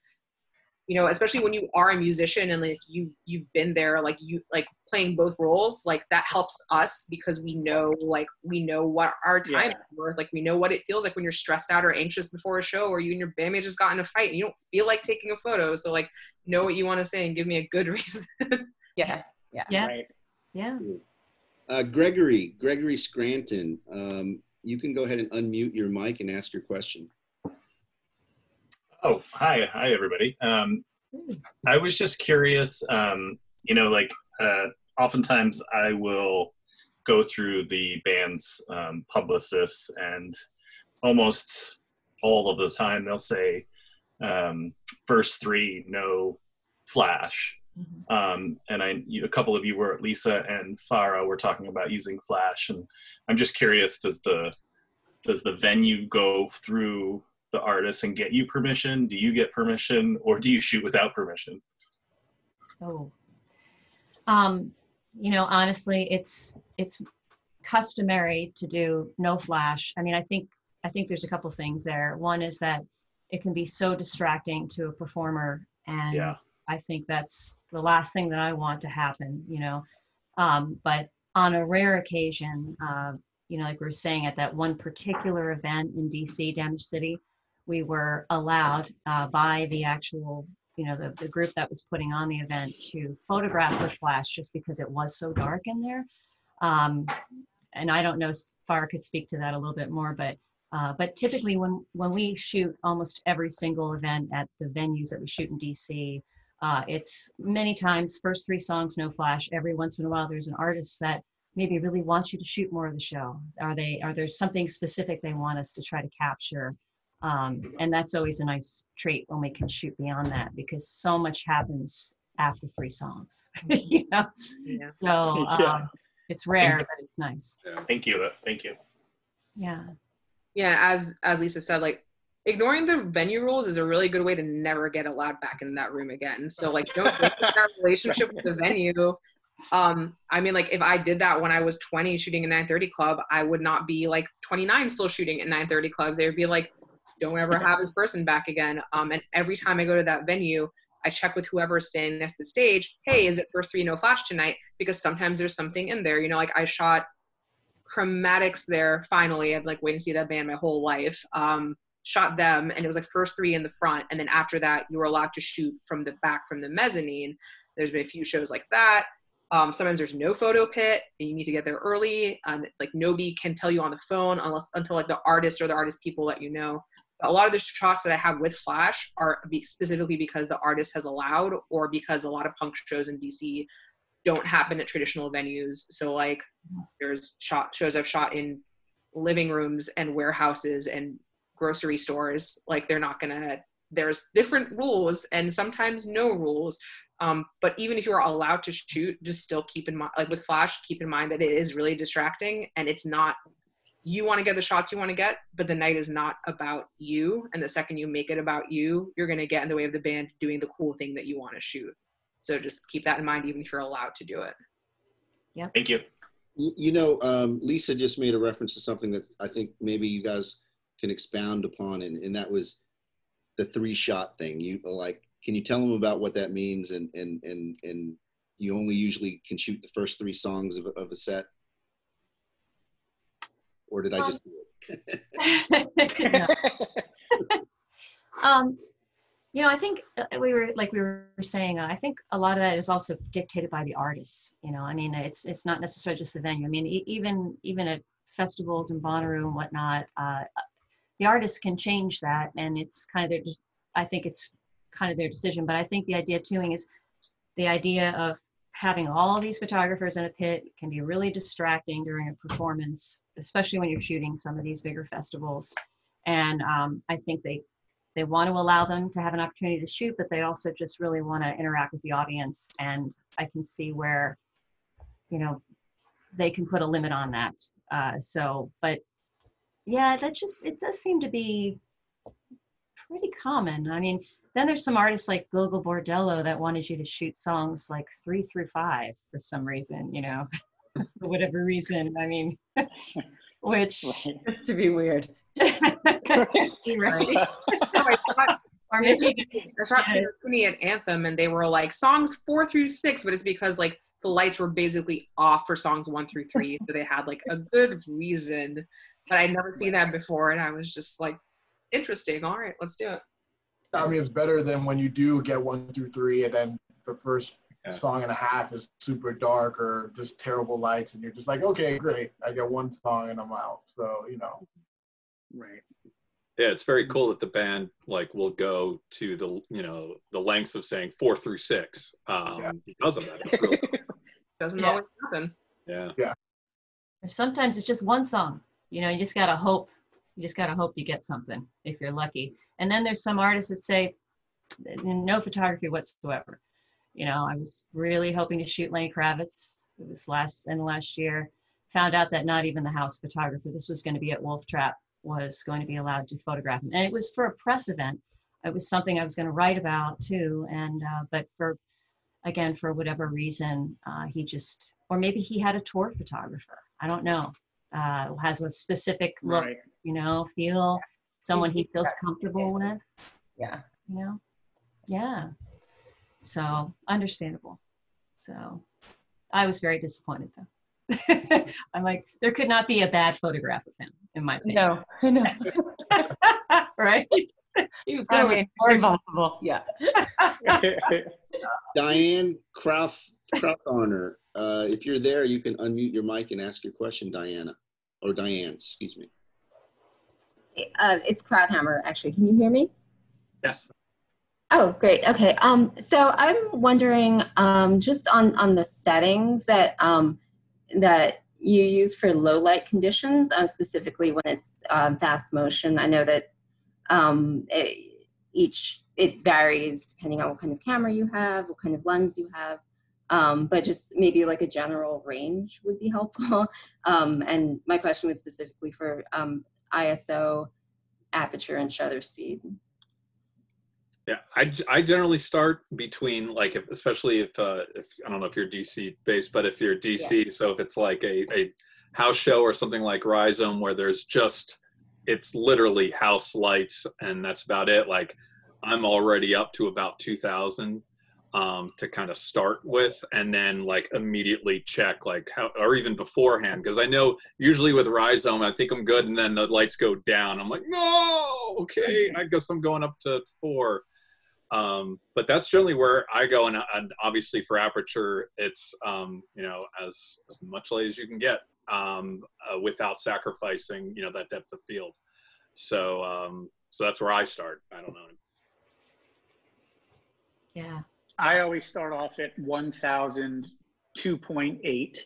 B: you know, especially when you are a musician and like you you've been there, like you like playing both roles, like that helps us because we know like we know what our time
F: Yeah.
B: is worth. Like we know what it feels like when you're stressed out or anxious before a show, or you and your bandmate just got in a fight and you don't feel like taking a photo. So like know what you want to say and give me a good reason.
G: Yeah. Yeah.
E: Yeah.
F: Right.
E: Yeah.
A: Uh, Gregory, Gregory Scranton, um, you can go ahead and unmute your mic and ask your question.
J: Oh, hi, hi, everybody. Um, I was just curious. Um, you know, like uh, oftentimes I will go through the band's um, publicists, and almost all of the time they'll say um, first three no flash.
E: Mhm.
J: Um, and I, you, a couple of you were Lisa and Farrah were talking about using flash, and I'm just curious: does the does the venue go through the artist and get you permission? Do you get permission, or do you shoot without permission?
E: Oh. Um, you know, honestly, it's it's customary to do no flash. I mean, I think I think there's a couple things there. One is that it can be so distracting to a performer and
J: Yeah.
E: I think that's the last thing that I want to happen, you know. Um, but on a rare occasion, uh, you know, like we are saying at that one particular event in DC, Damage City, we were allowed uh, by the actual you know, the, the group that was putting on the event to photograph with flash just because it was so dark in there. Um, and I don't know, if Far could speak to that a little bit more, but uh, but typically when when we shoot almost every single event at the venues that we shoot in DC, uh, it's many times first three songs no flash. Every once in a while, there's an artist that maybe really wants you to shoot more of the show. Are they are there something specific they want us to try to capture? Um, and that's always a nice trait when we can shoot beyond that because so much happens after three songs. you know,
B: Yeah.
E: so um,
I: Yeah.
E: it's rare, but it's nice.
J: Thank you. Thank you.
E: Yeah.
B: yeah as as lisa said like ignoring the venue rules is a really good way to never get allowed back in that room again so like don't break that relationship with the venue um i mean like if i did that when i was 20 shooting a 930 club i would not be like 29 still shooting at 930 club they would be like don't ever have this person back again. Um and every time i go to that venue i check with whoever is standing next to the stage hey is it first three no flash tonight? Because sometimes there's something in there. You know like i shot chromatics there finally. I've like waited to see that band my whole life. Um shot them and it was like first three in the front. And then after that you were allowed to shoot from the back from the mezzanine. There's been a few shows like that. Um, sometimes there's no photo pit and you need to get there early. And like nobody can tell you on the phone unless until like the artist or the artist people let you know a lot of the shots that i have with flash are specifically because the artist has allowed or because a lot of punk shows in dc don't happen at traditional venues. So like there's shot shows i've shot in living rooms and warehouses and grocery stores. Like they're not gonna there's different rules and sometimes no rules. Um, but even if you're allowed to shoot just still keep in mind like with flash keep in mind that it is really distracting and it's not you want to get the shots you want to get but the night is not about you and the second you make it about you you're going to get in the way of the band doing the cool thing that you want to shoot so just keep that in mind even if you're allowed to do it Yeah.
J: Thank you.
A: You, you know, um, Lisa just made a reference to something that I think maybe you guys can expound upon, and, and that was the three shot thing. You like, can you tell them about what that means? And and and and you only usually can shoot the first three songs of, of a set, or did I just do it?
E: Um, you know, I think uh, we were like we were saying. Uh, I think a lot of that is also dictated by the artists. You know, I mean, it's it's not necessarily just the venue. I mean, e- even even at festivals and Bonnaroo and whatnot, uh, the artists can change that, and it's kind of their. I think it's kind of their decision. But I think the idea too is the idea of having all these photographers in a pit can be really distracting during a performance, especially when you're shooting some of these bigger festivals. And um, I think they they want to allow them to have an opportunity to shoot, but they also just really want to interact with the audience. And I can see where, you know, they can put a limit on that. Uh, so, but yeah, that just it does seem to be pretty common. I mean, then there's some artists like Gogol Bordello that wanted you to shoot songs like three through five for some reason, you know, for whatever reason. I mean, which
G: Just to be weird.
E: right?
B: Oh, I
E: Or maybe
B: I shot
E: Yeah.
B: Singer Cooney at Anthem, and they were like songs four through six, but it's because like the lights were basically off for songs one through three, so they had like a good reason. But I'd never seen that before, and I was just like, interesting. All right, let's do it.
C: I mean, it's better than when you do get one through three, and then the first
D: Yeah.
C: song and a half is super dark or just terrible lights, and you're just like, okay, great, I get one song and I'm out. So you know,
F: Right.
D: Yeah, it's very cool that the band like will go to the you know the lengths of saying four through six um,
C: Yeah.
D: because of that. It's really
B: Doesn't
E: Yeah.
B: always happen.
D: yeah.
E: Yeah. sometimes it's just one song. You know, you just gotta hope. You just gotta hope you get something if you're lucky. And then there's some artists that say no photography whatsoever. You know, I was really hoping to shoot Lenny Kravitz. It was last in the last year. Found out that not even the house photographer. This was going to be at Wolf Trap was going to be allowed to photograph him, and it was for a press event. It was something I was going to write about too, and uh, but for again for whatever reason uh, he just or maybe he had a tour photographer. I don't know. Uh, has a specific look,
F: Right.
E: you know, feel someone he feels comfortable with,
G: Yeah.
E: you know. Yeah. So understandable. So I was very disappointed though. I'm like, there could not be a bad photograph of him, in my opinion.
G: No. No.
E: right? he was going
G: mean,
E: to
G: impossible. Yeah.
A: Diane Krauth, Krauthoner, uh, if you're there, you can unmute your mic and ask your question, Diana, or Diane, excuse me.
K: Uh, it's Crowdhammer, actually. Can you hear me?
D: Yes.
K: Oh, great. Okay. Um, so I'm wondering, um, just on on the settings that um, that you use for low light conditions, uh, specifically when it's um, fast motion. I know that um, it, each it varies depending on what kind of camera you have, what kind of lens you have. Um, but just maybe like a general range would be helpful. Um, and my question was specifically for um, ISO, aperture, and shutter speed.
D: Yeah, I, I generally start between like if, especially if uh, if I don't know if you're DC based, but if you're DC, so if it's like a, a house show or something like Rhizome where there's just it's literally house lights and that's about it. Like I'm already up to about 2,000 um, to kind of start with, and then like immediately check like how or even beforehand because I know usually with Rhizome I think I'm good, and then the lights go down. I'm like no, okay, I guess I'm going up to four um, but that's generally where I go, and, and obviously for aperture, it's um, you know as, as much light as you can get um, uh, without sacrificing you know that depth of field. So um, so that's where I start. I don't know.
E: Yeah.
F: I always start off at 1000 2.8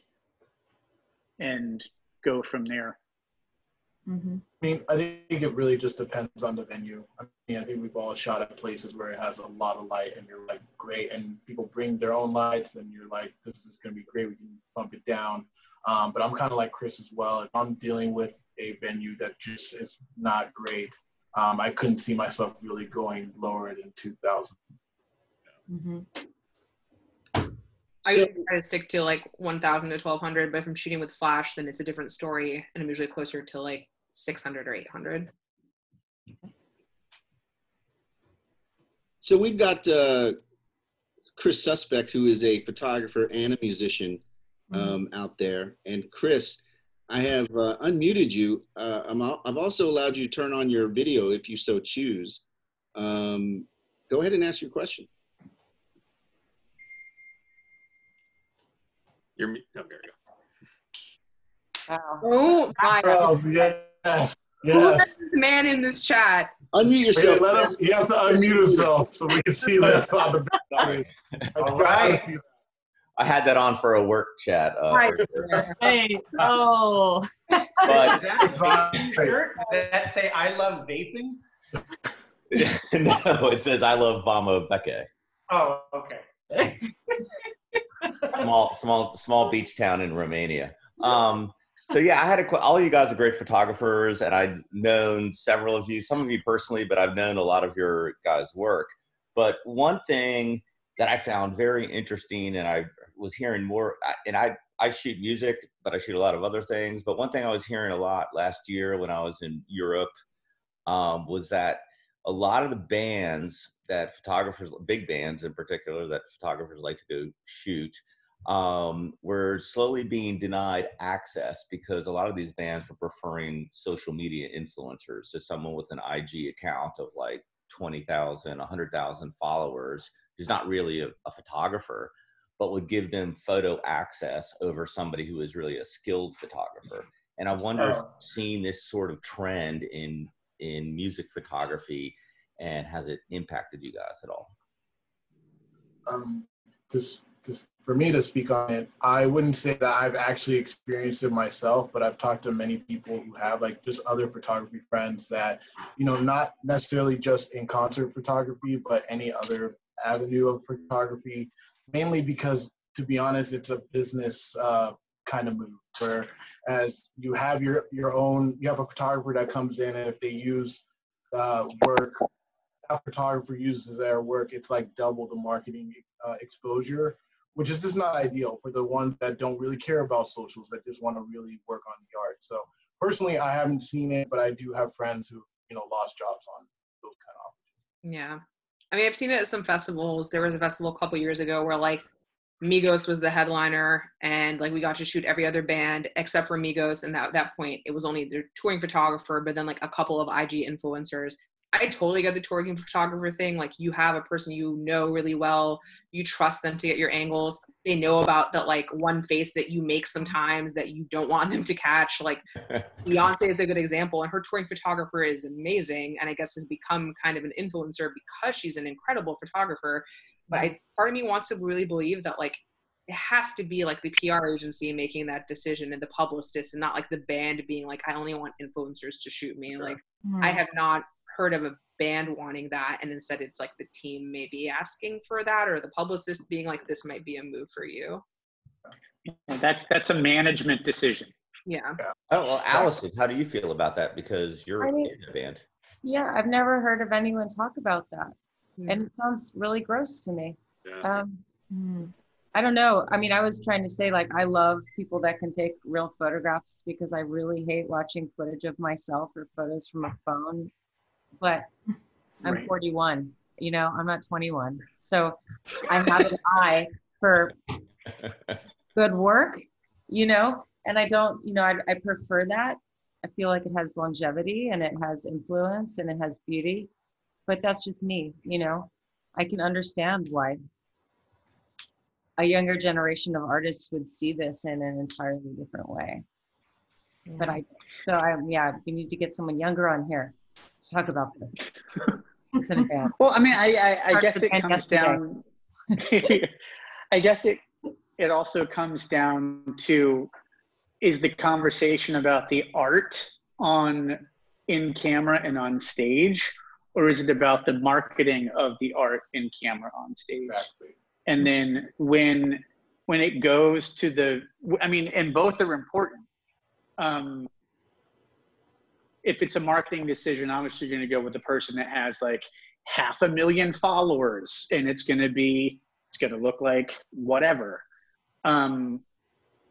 F: and go from there.
E: Mm-hmm.
C: I mean, I think it really just depends on the venue. I mean, I think we've all shot at places where it has a lot of light and you're like, great. And people bring their own lights and you're like, this is going to be great. We can bump it down. Um, but I'm kind of like Chris as well. If I'm dealing with a venue that just is not great, um, I couldn't see myself really going lower than 2000.
E: Mm-hmm.
B: I
A: So-
B: usually try to stick to like 1,000 to 1,200, but if I'm shooting with flash, then it's a different story, and I'm usually closer to like 600 or 800.
A: So we've got uh, Chris Suspect, who is a photographer and a musician um, out there. And Chris, I have uh, unmuted you. Uh, I'm, I've also allowed you to turn on your video if you so choose. Um, go ahead and ask your question.
D: You're me- oh, there you go.
B: Oh my!
C: Oh, yes.
B: Who let
C: Yes.
B: this man in this chat?
A: Unmute
C: Wait,
A: yourself.
C: let him, he has to unmute himself so we can see this on the back screen. I
L: All
C: gotta
L: right.
C: see
L: I had that on for a work chat. Uh,
B: Hi.
E: Hey, oh.
L: but Is
M: that
C: that.
M: shirt? Does that say I love vaping?
L: no, it says I love Vama Veche.
M: Oh, okay.
L: small small small beach town in Romania. Um, so yeah, I had a all you guys are great photographers, and I've known several of you, some of you personally, but I've known a lot of your guys' work. But one thing that I found very interesting, and I was hearing more, and I I shoot music, but I shoot a lot of other things. But one thing I was hearing a lot last year when I was in Europe um, was that a lot of the bands that photographers, big bands in particular, that photographers like to go shoot, um, were slowly being denied access because a lot of these bands were preferring social media influencers. So someone with an IG account of like 20,000, 100,000 followers who's not really a, a photographer, but would give them photo access over somebody who is really a skilled photographer. And I wonder if
M: Oh.
L: seeing this sort of trend in in music photography and has it impacted you guys at all?
C: um, just, just for me to speak on it, I wouldn't say that I've actually experienced it myself, but I've talked to many people who have, like just other photography friends that, you know, not necessarily just in concert photography, but any other avenue of photography, mainly because, to be honest, it's a business uh, kind of move where as you have your your own, you have a photographer that comes in, and if they use uh, work that photographer uses their work, it's like double the marketing uh, exposure, which is just not ideal for the ones that don't really care about socials, that just want to really work on the art. So personally, I haven't seen it, but I do have friends who, you know, lost jobs on those kind of
B: Yeah. I mean, I've seen it at some festivals. There was a festival a couple years ago where like Migos was the headliner and like we got to shoot every other band except for Migos. And that, at that point, it was only their touring photographer, but then like a couple of IG influencers. I totally get the touring photographer thing. Like you have a person you know really well, you trust them to get your angles. They know about that like one face that you make sometimes that you don't want them to catch. Like Beyonce is a good example, and her touring photographer is amazing, and I guess has become kind of an influencer because she's an incredible photographer. But I, part of me wants to really believe that like it has to be like the PR agency making that decision and the publicist, and not like the band being like, I only want influencers to shoot me. Like I have not heard of a band wanting that and instead it's like the team maybe asking for that or the publicist being like this might be a move for you
F: that's that's a management decision
B: yeah
L: I don't Alison. How do you feel about that? Because you're
G: I mean-
L: in the band.
G: Yeah, I've never heard of anyone talk about that.
B: Hmm.
G: And it sounds really gross to me.
D: Yeah.
G: Um, hmm. I don't know. I mean, I was trying to say, like, I love people that can take real photographs because I really hate watching footage of myself or photos from a phone. But I'm
F: Right.
G: 41, you know, I'm not 21. So I have an eye for good work, you know, and I don't, you know, I, I prefer that. I feel like it has longevity and it has influence and it has beauty, but that's just me, you know. I can understand why a younger generation of artists would see this in an entirely different way. But I, so I, yeah, we need to get someone younger on here to talk about this. It's in.
F: Well, I mean, I I, I guess it comes
G: yesterday.
F: down. I guess it it also comes down to is the conversation about the art on in camera and on stage, or is it about the marketing of the art in camera on stage?
C: Exactly.
F: And then when when it goes to the, I mean, and both are important. Um, if it's a marketing decision, obviously you're going to go with the person that has like half a million followers and it's going to be, it's going to look like whatever. Um,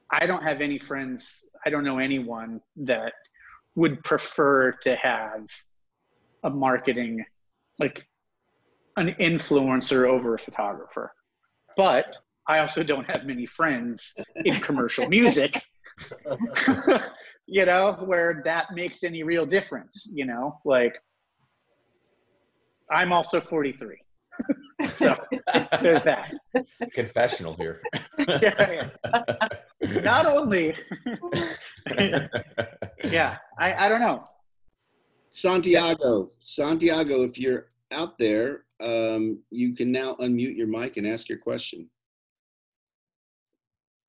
F: I don't have any friends, I don't know anyone that would prefer to have a marketing, like an influencer over a photographer. But I also don't have many friends in commercial music you know, where that makes any real difference, you know, like I'm also 43. so there's that.
L: Confessional here.
F: Yeah, Not only, yeah, I, I don't know.
A: Santiago, Santiago, if you're out there, um, you can now unmute your mic and ask your question.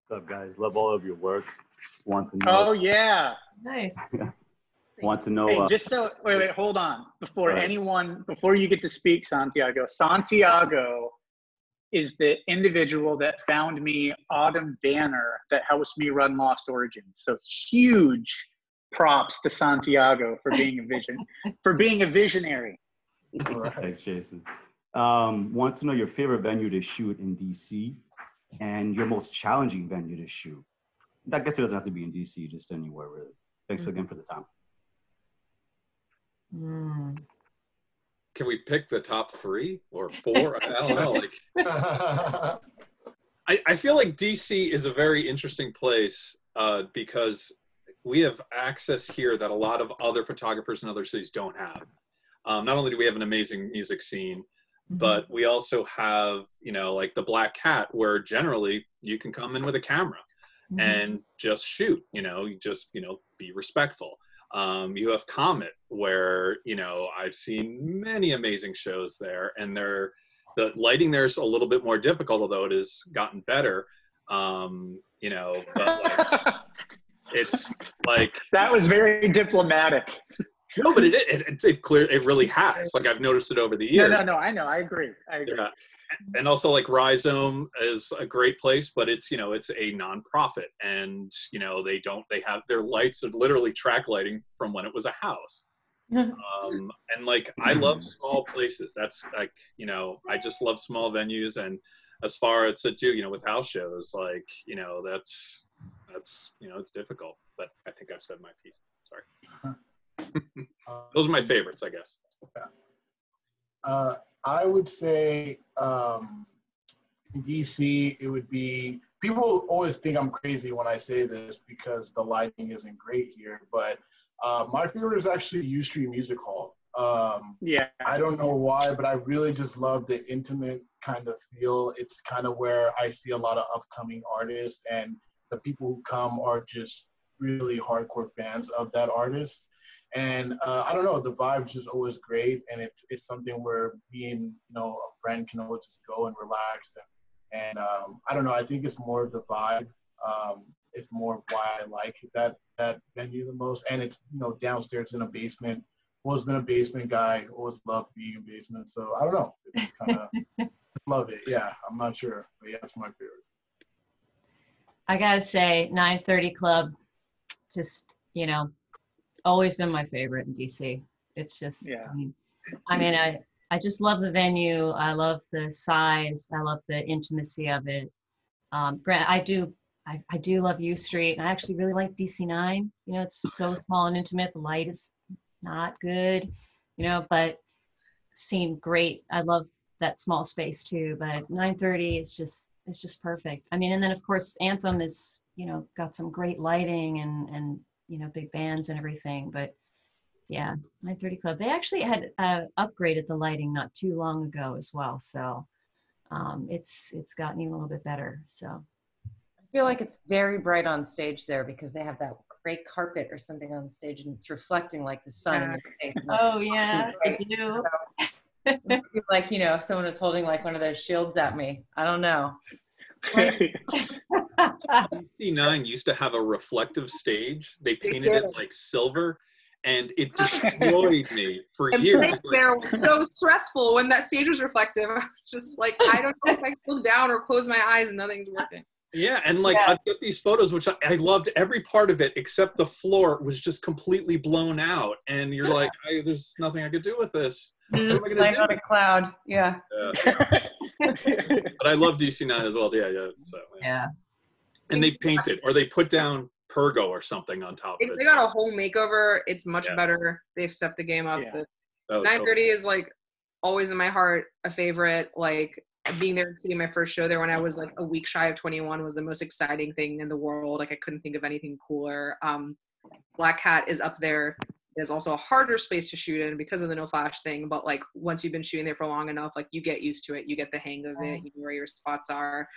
N: What's up, guys? Love all of your work. Just want to know.
F: Oh, yeah.
E: Nice.
N: Want to know.
F: Hey,
N: uh,
F: just so, wait, wait, hold on. Before
N: Right.
F: anyone, before you get to speak, Santiago, Santiago is the individual that found me Autumn Banner that helps me run Lost Origins. So huge props to Santiago for being a vision, for being a visionary.
N: Thanks, Jason. Um, want to know your favorite venue to shoot in DC and your most challenging venue to shoot. I guess it doesn't have to be in DC, just anywhere really. Thanks again for the time.
E: Mm.
D: Can we pick the top three or four? I don't know. Like, I, I feel like DC is a very interesting place uh, because we have access here that a lot of other photographers in other cities don't have. Um, not only do we have an amazing music scene, but we also have, you know, like the Black Cat, where generally you can come in with a camera and just shoot. You know, you just you know be respectful. Um, you have Comet, where you know I've seen many amazing shows there, and they're the lighting there's a little bit more difficult, although it has gotten better. Um, you know, but like, it's like
F: That was very diplomatic.
D: no, but it, it, it, it clear it really has. Like I've noticed it over the years.
F: no, no, no, I know, I agree. I agree.
D: Yeah. And also like Rhizome is a great place, but it's you know it's a nonprofit, and you know they don't they have their lights are literally track lighting from when it was a house. Um, and like I love small places. That's like you know I just love small venues, and as far as to do you know with house shows, like you know that's that's you know it's difficult. But I think I've said my piece. Sorry. Those are my favorites, I guess.
C: Uh, I would say um, in DC, it would be people always think I'm crazy when I say this because the lighting isn't great here. But uh, my favorite is actually U Street Music Hall. Um,
F: yeah.
C: I don't know why, but I really just love the intimate kind of feel. It's kind of where I see a lot of upcoming artists, and the people who come are just really hardcore fans of that artist. And uh, I don't know, the vibe's just always great, and it's it's something where being you know a friend can always just go and relax, and and um, I don't know, I think it's more of the vibe. Um, it's more why I like that that venue the most, and it's you know downstairs in a basement always been a basement guy. Always loved being in basement. So I don't know. It's kind of love it. Yeah, I'm not sure, but yeah, it's my favorite.
E: I gotta say, 930 Club, just you know, always been my favorite in DC. It's just,
F: Yeah.
E: I mean, I mean, I I just love the venue. I love the size. I love the intimacy of it. Um, Grant, I do. I, I do love U Street, and I actually really like DC Nine. You know, it's so small and intimate. The light is not good, you know, but seemed great. I love that small space too, but 930 is just it's just perfect. I mean, and then of course Anthem is, you know, got some great lighting and and you know, big bands and everything, but yeah, 930 Club. They actually had uh, upgraded the lighting not too long ago as well, so um, it's it's gotten even a little bit better. So
G: I feel like it's very bright on stage there because they have that great carpet or something on stage and it's reflecting like the sun in your face.
E: Oh,
G: it's
E: yeah,
G: great.
E: they do.
G: So, like you know, if someone was holding like one of those shields at me. I don't know. It's great.
D: DC9 used to have a reflective stage. They
B: They
D: painted it like silver, and it destroyed me for
B: And
D: years.
B: playing
D: like,
B: there was so stressful when that stage was reflective. I was just like, I don't know if I can look down or close my eyes and nothing's working.
D: Yeah, and like
B: Yeah.
D: I've got these photos, which I, I loved every part of it except the floor was just completely blown out, and you're like, I, "There's nothing I could do with this."
G: You're just flying on a cloud. Yeah.
D: Yeah. but I love DC9 as well. Yeah, yeah. So,
E: yeah.
D: And they painted or they put down Pergo or something on top of it.
B: they got a whole makeover, it's much
D: Yeah.
B: better. They've set the game up.
D: Yeah.
B: but
D: Oh,
B: 930 is like always in my heart a favorite. Like being there and seeing my first show there when I was like a week shy of 21 was the most exciting thing in the world. Like I couldn't think of anything cooler. Um, Black Cat is up there. There's also a harder space to shoot in because of the no flash thing. But like once you've been shooting there for long enough, like you get used to it. You get the hang of it. You know where your spots are.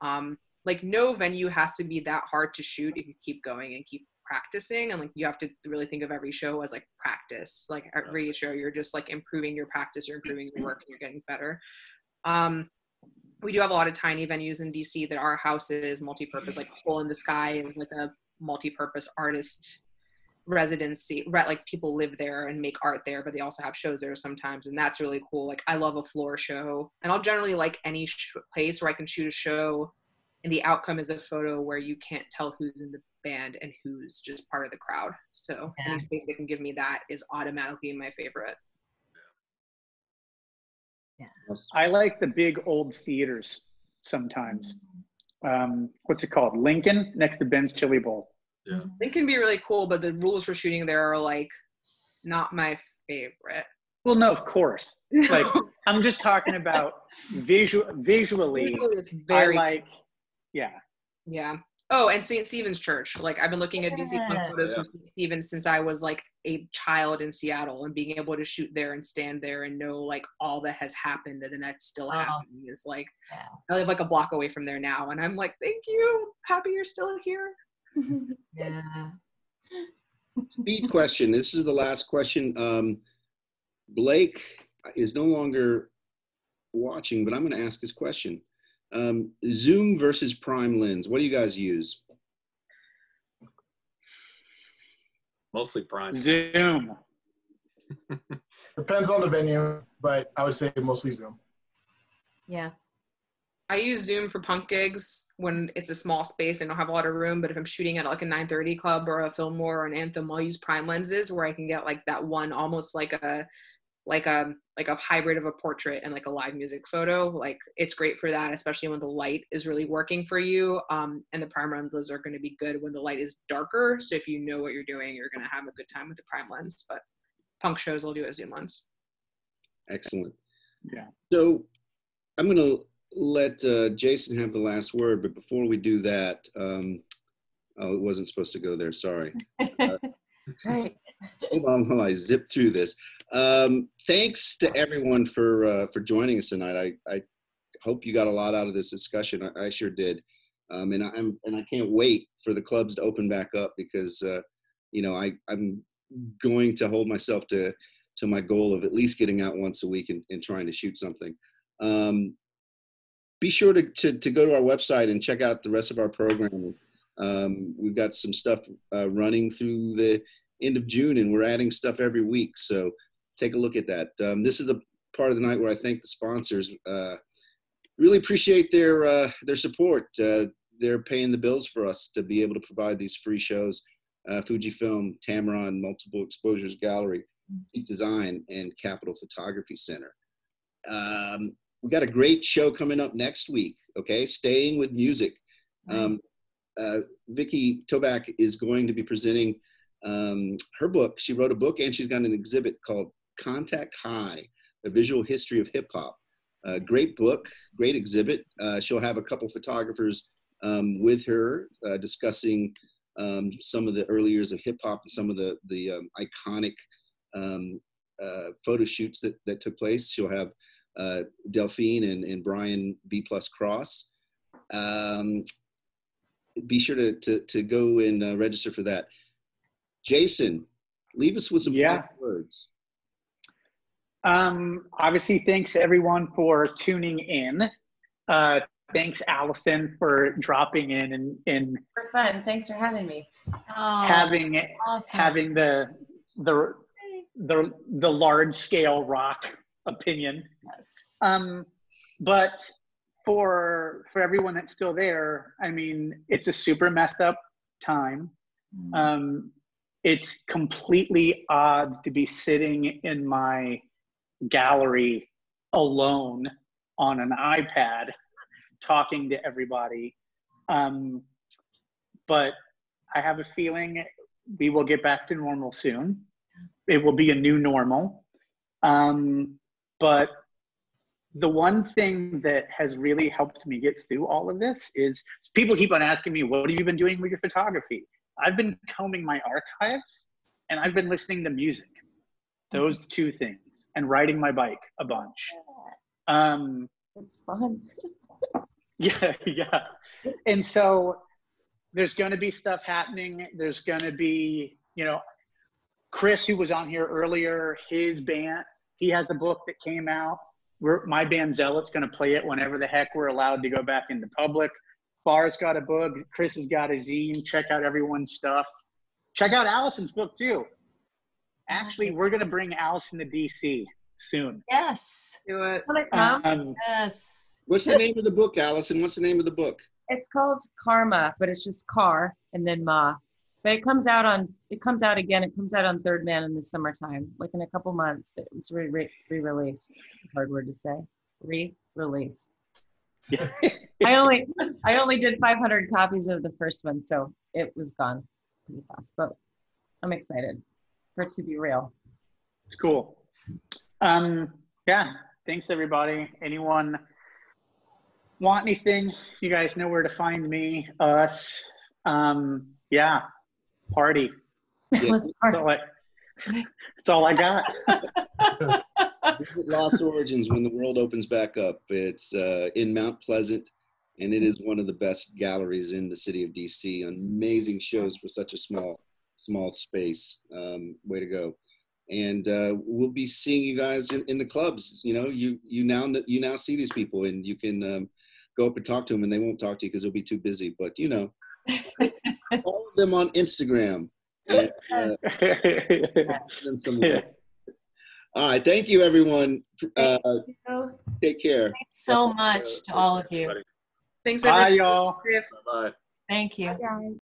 B: Um, like no venue has to be that hard to shoot if you keep going and keep practicing and like you have to really think of every show as like practice. Like every show you're just like improving your practice you're improving your work and you're getting better. Um we do have a lot of tiny venues in dc that are houses multi-purpose like hole in the sky is like a multi-purpose artist residency right like people live there and make art there but they also have shows there sometimes and that's really cool. Like i love a floor show and i'll generally like any sh- place where i can shoot a show and the outcome is a photo where you can't tell who's in the band and who's just part of the crowd so
E: Yeah.
B: any space that can give me that is automatically my favorite Yeah.
F: I like the big old theaters sometimes. Um, what's it called? Lincoln next to Ben's Chili Bowl.
B: it can be really cool but the rules for shooting there are like not my favorite
F: Well, no, of course. Like I'm just talking about visual visually.
B: Visually, it's very-
F: I like. Yeah.
B: Yeah. Oh, and St. Stephen's Church. Like I've been looking at DC punk
F: Yeah.
B: photos from St. Stephen's since I was like a child in Seattle, and being able to shoot there and stand there and know like all that has happened and then that's still
E: Oh.
B: happening is like I live like a block away from there now, and I'm like, thank you, happy you're still here.
E: Yeah.
A: Speed question. This is the last question. Um, Blake is no longer watching, but I'm going to ask his question. Um, Zoom versus prime lens. What do you guys use?
D: Mostly prime.
F: Zoom.
C: Depends on the venue, but I would say mostly Zoom.
E: Yeah.
B: I use Zoom for punk gigs when it's a small space and I don't have a lot of room. But if I'm shooting at like a 930 club or a Fillmore or an Anthem, I'll use prime lenses where I can get like that one almost like a like a like a hybrid of a portrait and like a live music photo. Like it's great for that, especially when the light is really working for you. Um, and the prime lenses are going to be good when the light is darker. So if you know what you're doing, you're going to have a good time with the prime lens. But punk shows, I'll do a zoom lens.
A: Excellent.
F: Yeah.
A: So I'm going to let uh, Jason have the last word, but before we do that, um, oh, it wasn't supposed to go there. Sorry. Uh,
K: Right.
A: Hold on, on. I zip through this. Um, thanks to everyone for uh, for joining us tonight. I, I hope you got a lot out of this discussion. I, I sure did. Um, and I'm and I can't wait for the clubs to open back up because uh, you know I I'm going to hold myself to to my goal of at least getting out once a week and, and trying to shoot something. Um, be sure to, to, to go to our website and check out the rest of our programming. Um, we've got some stuff uh, running through the end of June, and we're adding stuff every week. So take a look at that. Um, this is the part of the night where I thank the sponsors. Uh, really appreciate their uh, their support. Uh, they're paying the bills for us to be able to provide these free shows. Uh, Fujifilm, Tamron, Multiple Exposures Gallery, Peak Design, and Capital Photography Center. Um, we got a great show coming up next week. Okay, staying with music. Um, uh, Vikki Tobak is going to be presenting um, her book. She wrote a book and she's got an exhibit called Contact High: A Visual History of Hip Hop. Uh, great book, great exhibit. Uh, she'll have a couple photographers um, with her uh, discussing um, some of the early years of hip hop and some of the the um, iconic um, uh, photo shoots that that took place. She'll have uh, Delphine and, and Brian B plus Cross. Um, be sure to, to, to go and uh, register for that. Jason, leave us with some
F: Yeah.
A: words.
F: Um, obviously, thanks everyone for tuning in. Uh, thanks, Alison, for dropping in and, and
G: For fun. Thanks for having me.
E: Oh,
F: having
E: awesome.
F: having the the the the large scale rock opinion.
E: Yes.
F: Um, but for for everyone that's still there, I mean, it's a super messed up time.
E: Mm.
F: Um, it's completely odd to be sitting in my gallery alone on an iPad talking to everybody. Um, but I have a feeling we will get back to normal soon. It will be a new normal. Um, but the one thing that has really helped me get through all of this is people keep on asking me, What have you been doing with your photography? I've been combing my archives and I've been listening to music. Those two things, and riding my bike a bunch. Um,
G: It's fun.
F: yeah, yeah. And so there's going to be stuff happening. There's going to be, you know, Chris, who was on here earlier, his band, he has a book that came out. We're, my band Zealot's going to play it whenever the heck we're allowed to go back into public. Bar's got a book. Chris has got a zine. Check out everyone's stuff. Check out Alison's book too. Actually, we're going to bring Alison to DC soon.
E: Yes.
B: Do it.
G: Wanna?
F: Um,
E: Yes.
A: What's the name of the book, Alison? What's the name of the book?
G: It's called Karma, but it's just car and then Ma. But it comes out on it comes out again. It comes out on Third Man in the summertime, like in a couple months. It was re re released. Hard word to say. Re released. I only I only did 500 copies of the first one, so it was gone pretty fast. But I'm excited for it to be real.
F: Cool. Um, yeah. Thanks everybody. Anyone want anything? You guys know where to find me, us. Um, yeah. Party.
E: Let's
F: That's all I, that's all I got.
A: Lost Origins when the world opens back up. It's uh, in Mount Pleasant, and it is one of the best galleries in the city of DC. Amazing shows for such a small, small space. Um, way to go! And uh, we'll be seeing you guys in, in the clubs. You know, you you now you now see these people, and you can um, go up and talk to them, and they won't talk to you because they'll be too busy. But you know, all of them on Instagram. And, uh, send them some love. All right, thank you, everyone. Uh, take care.
E: Thanks so much to all of you.
B: Thanks,
F: Bye,
B: everyone.
F: y'all.
D: Bye.
E: Thank you.
G: guys.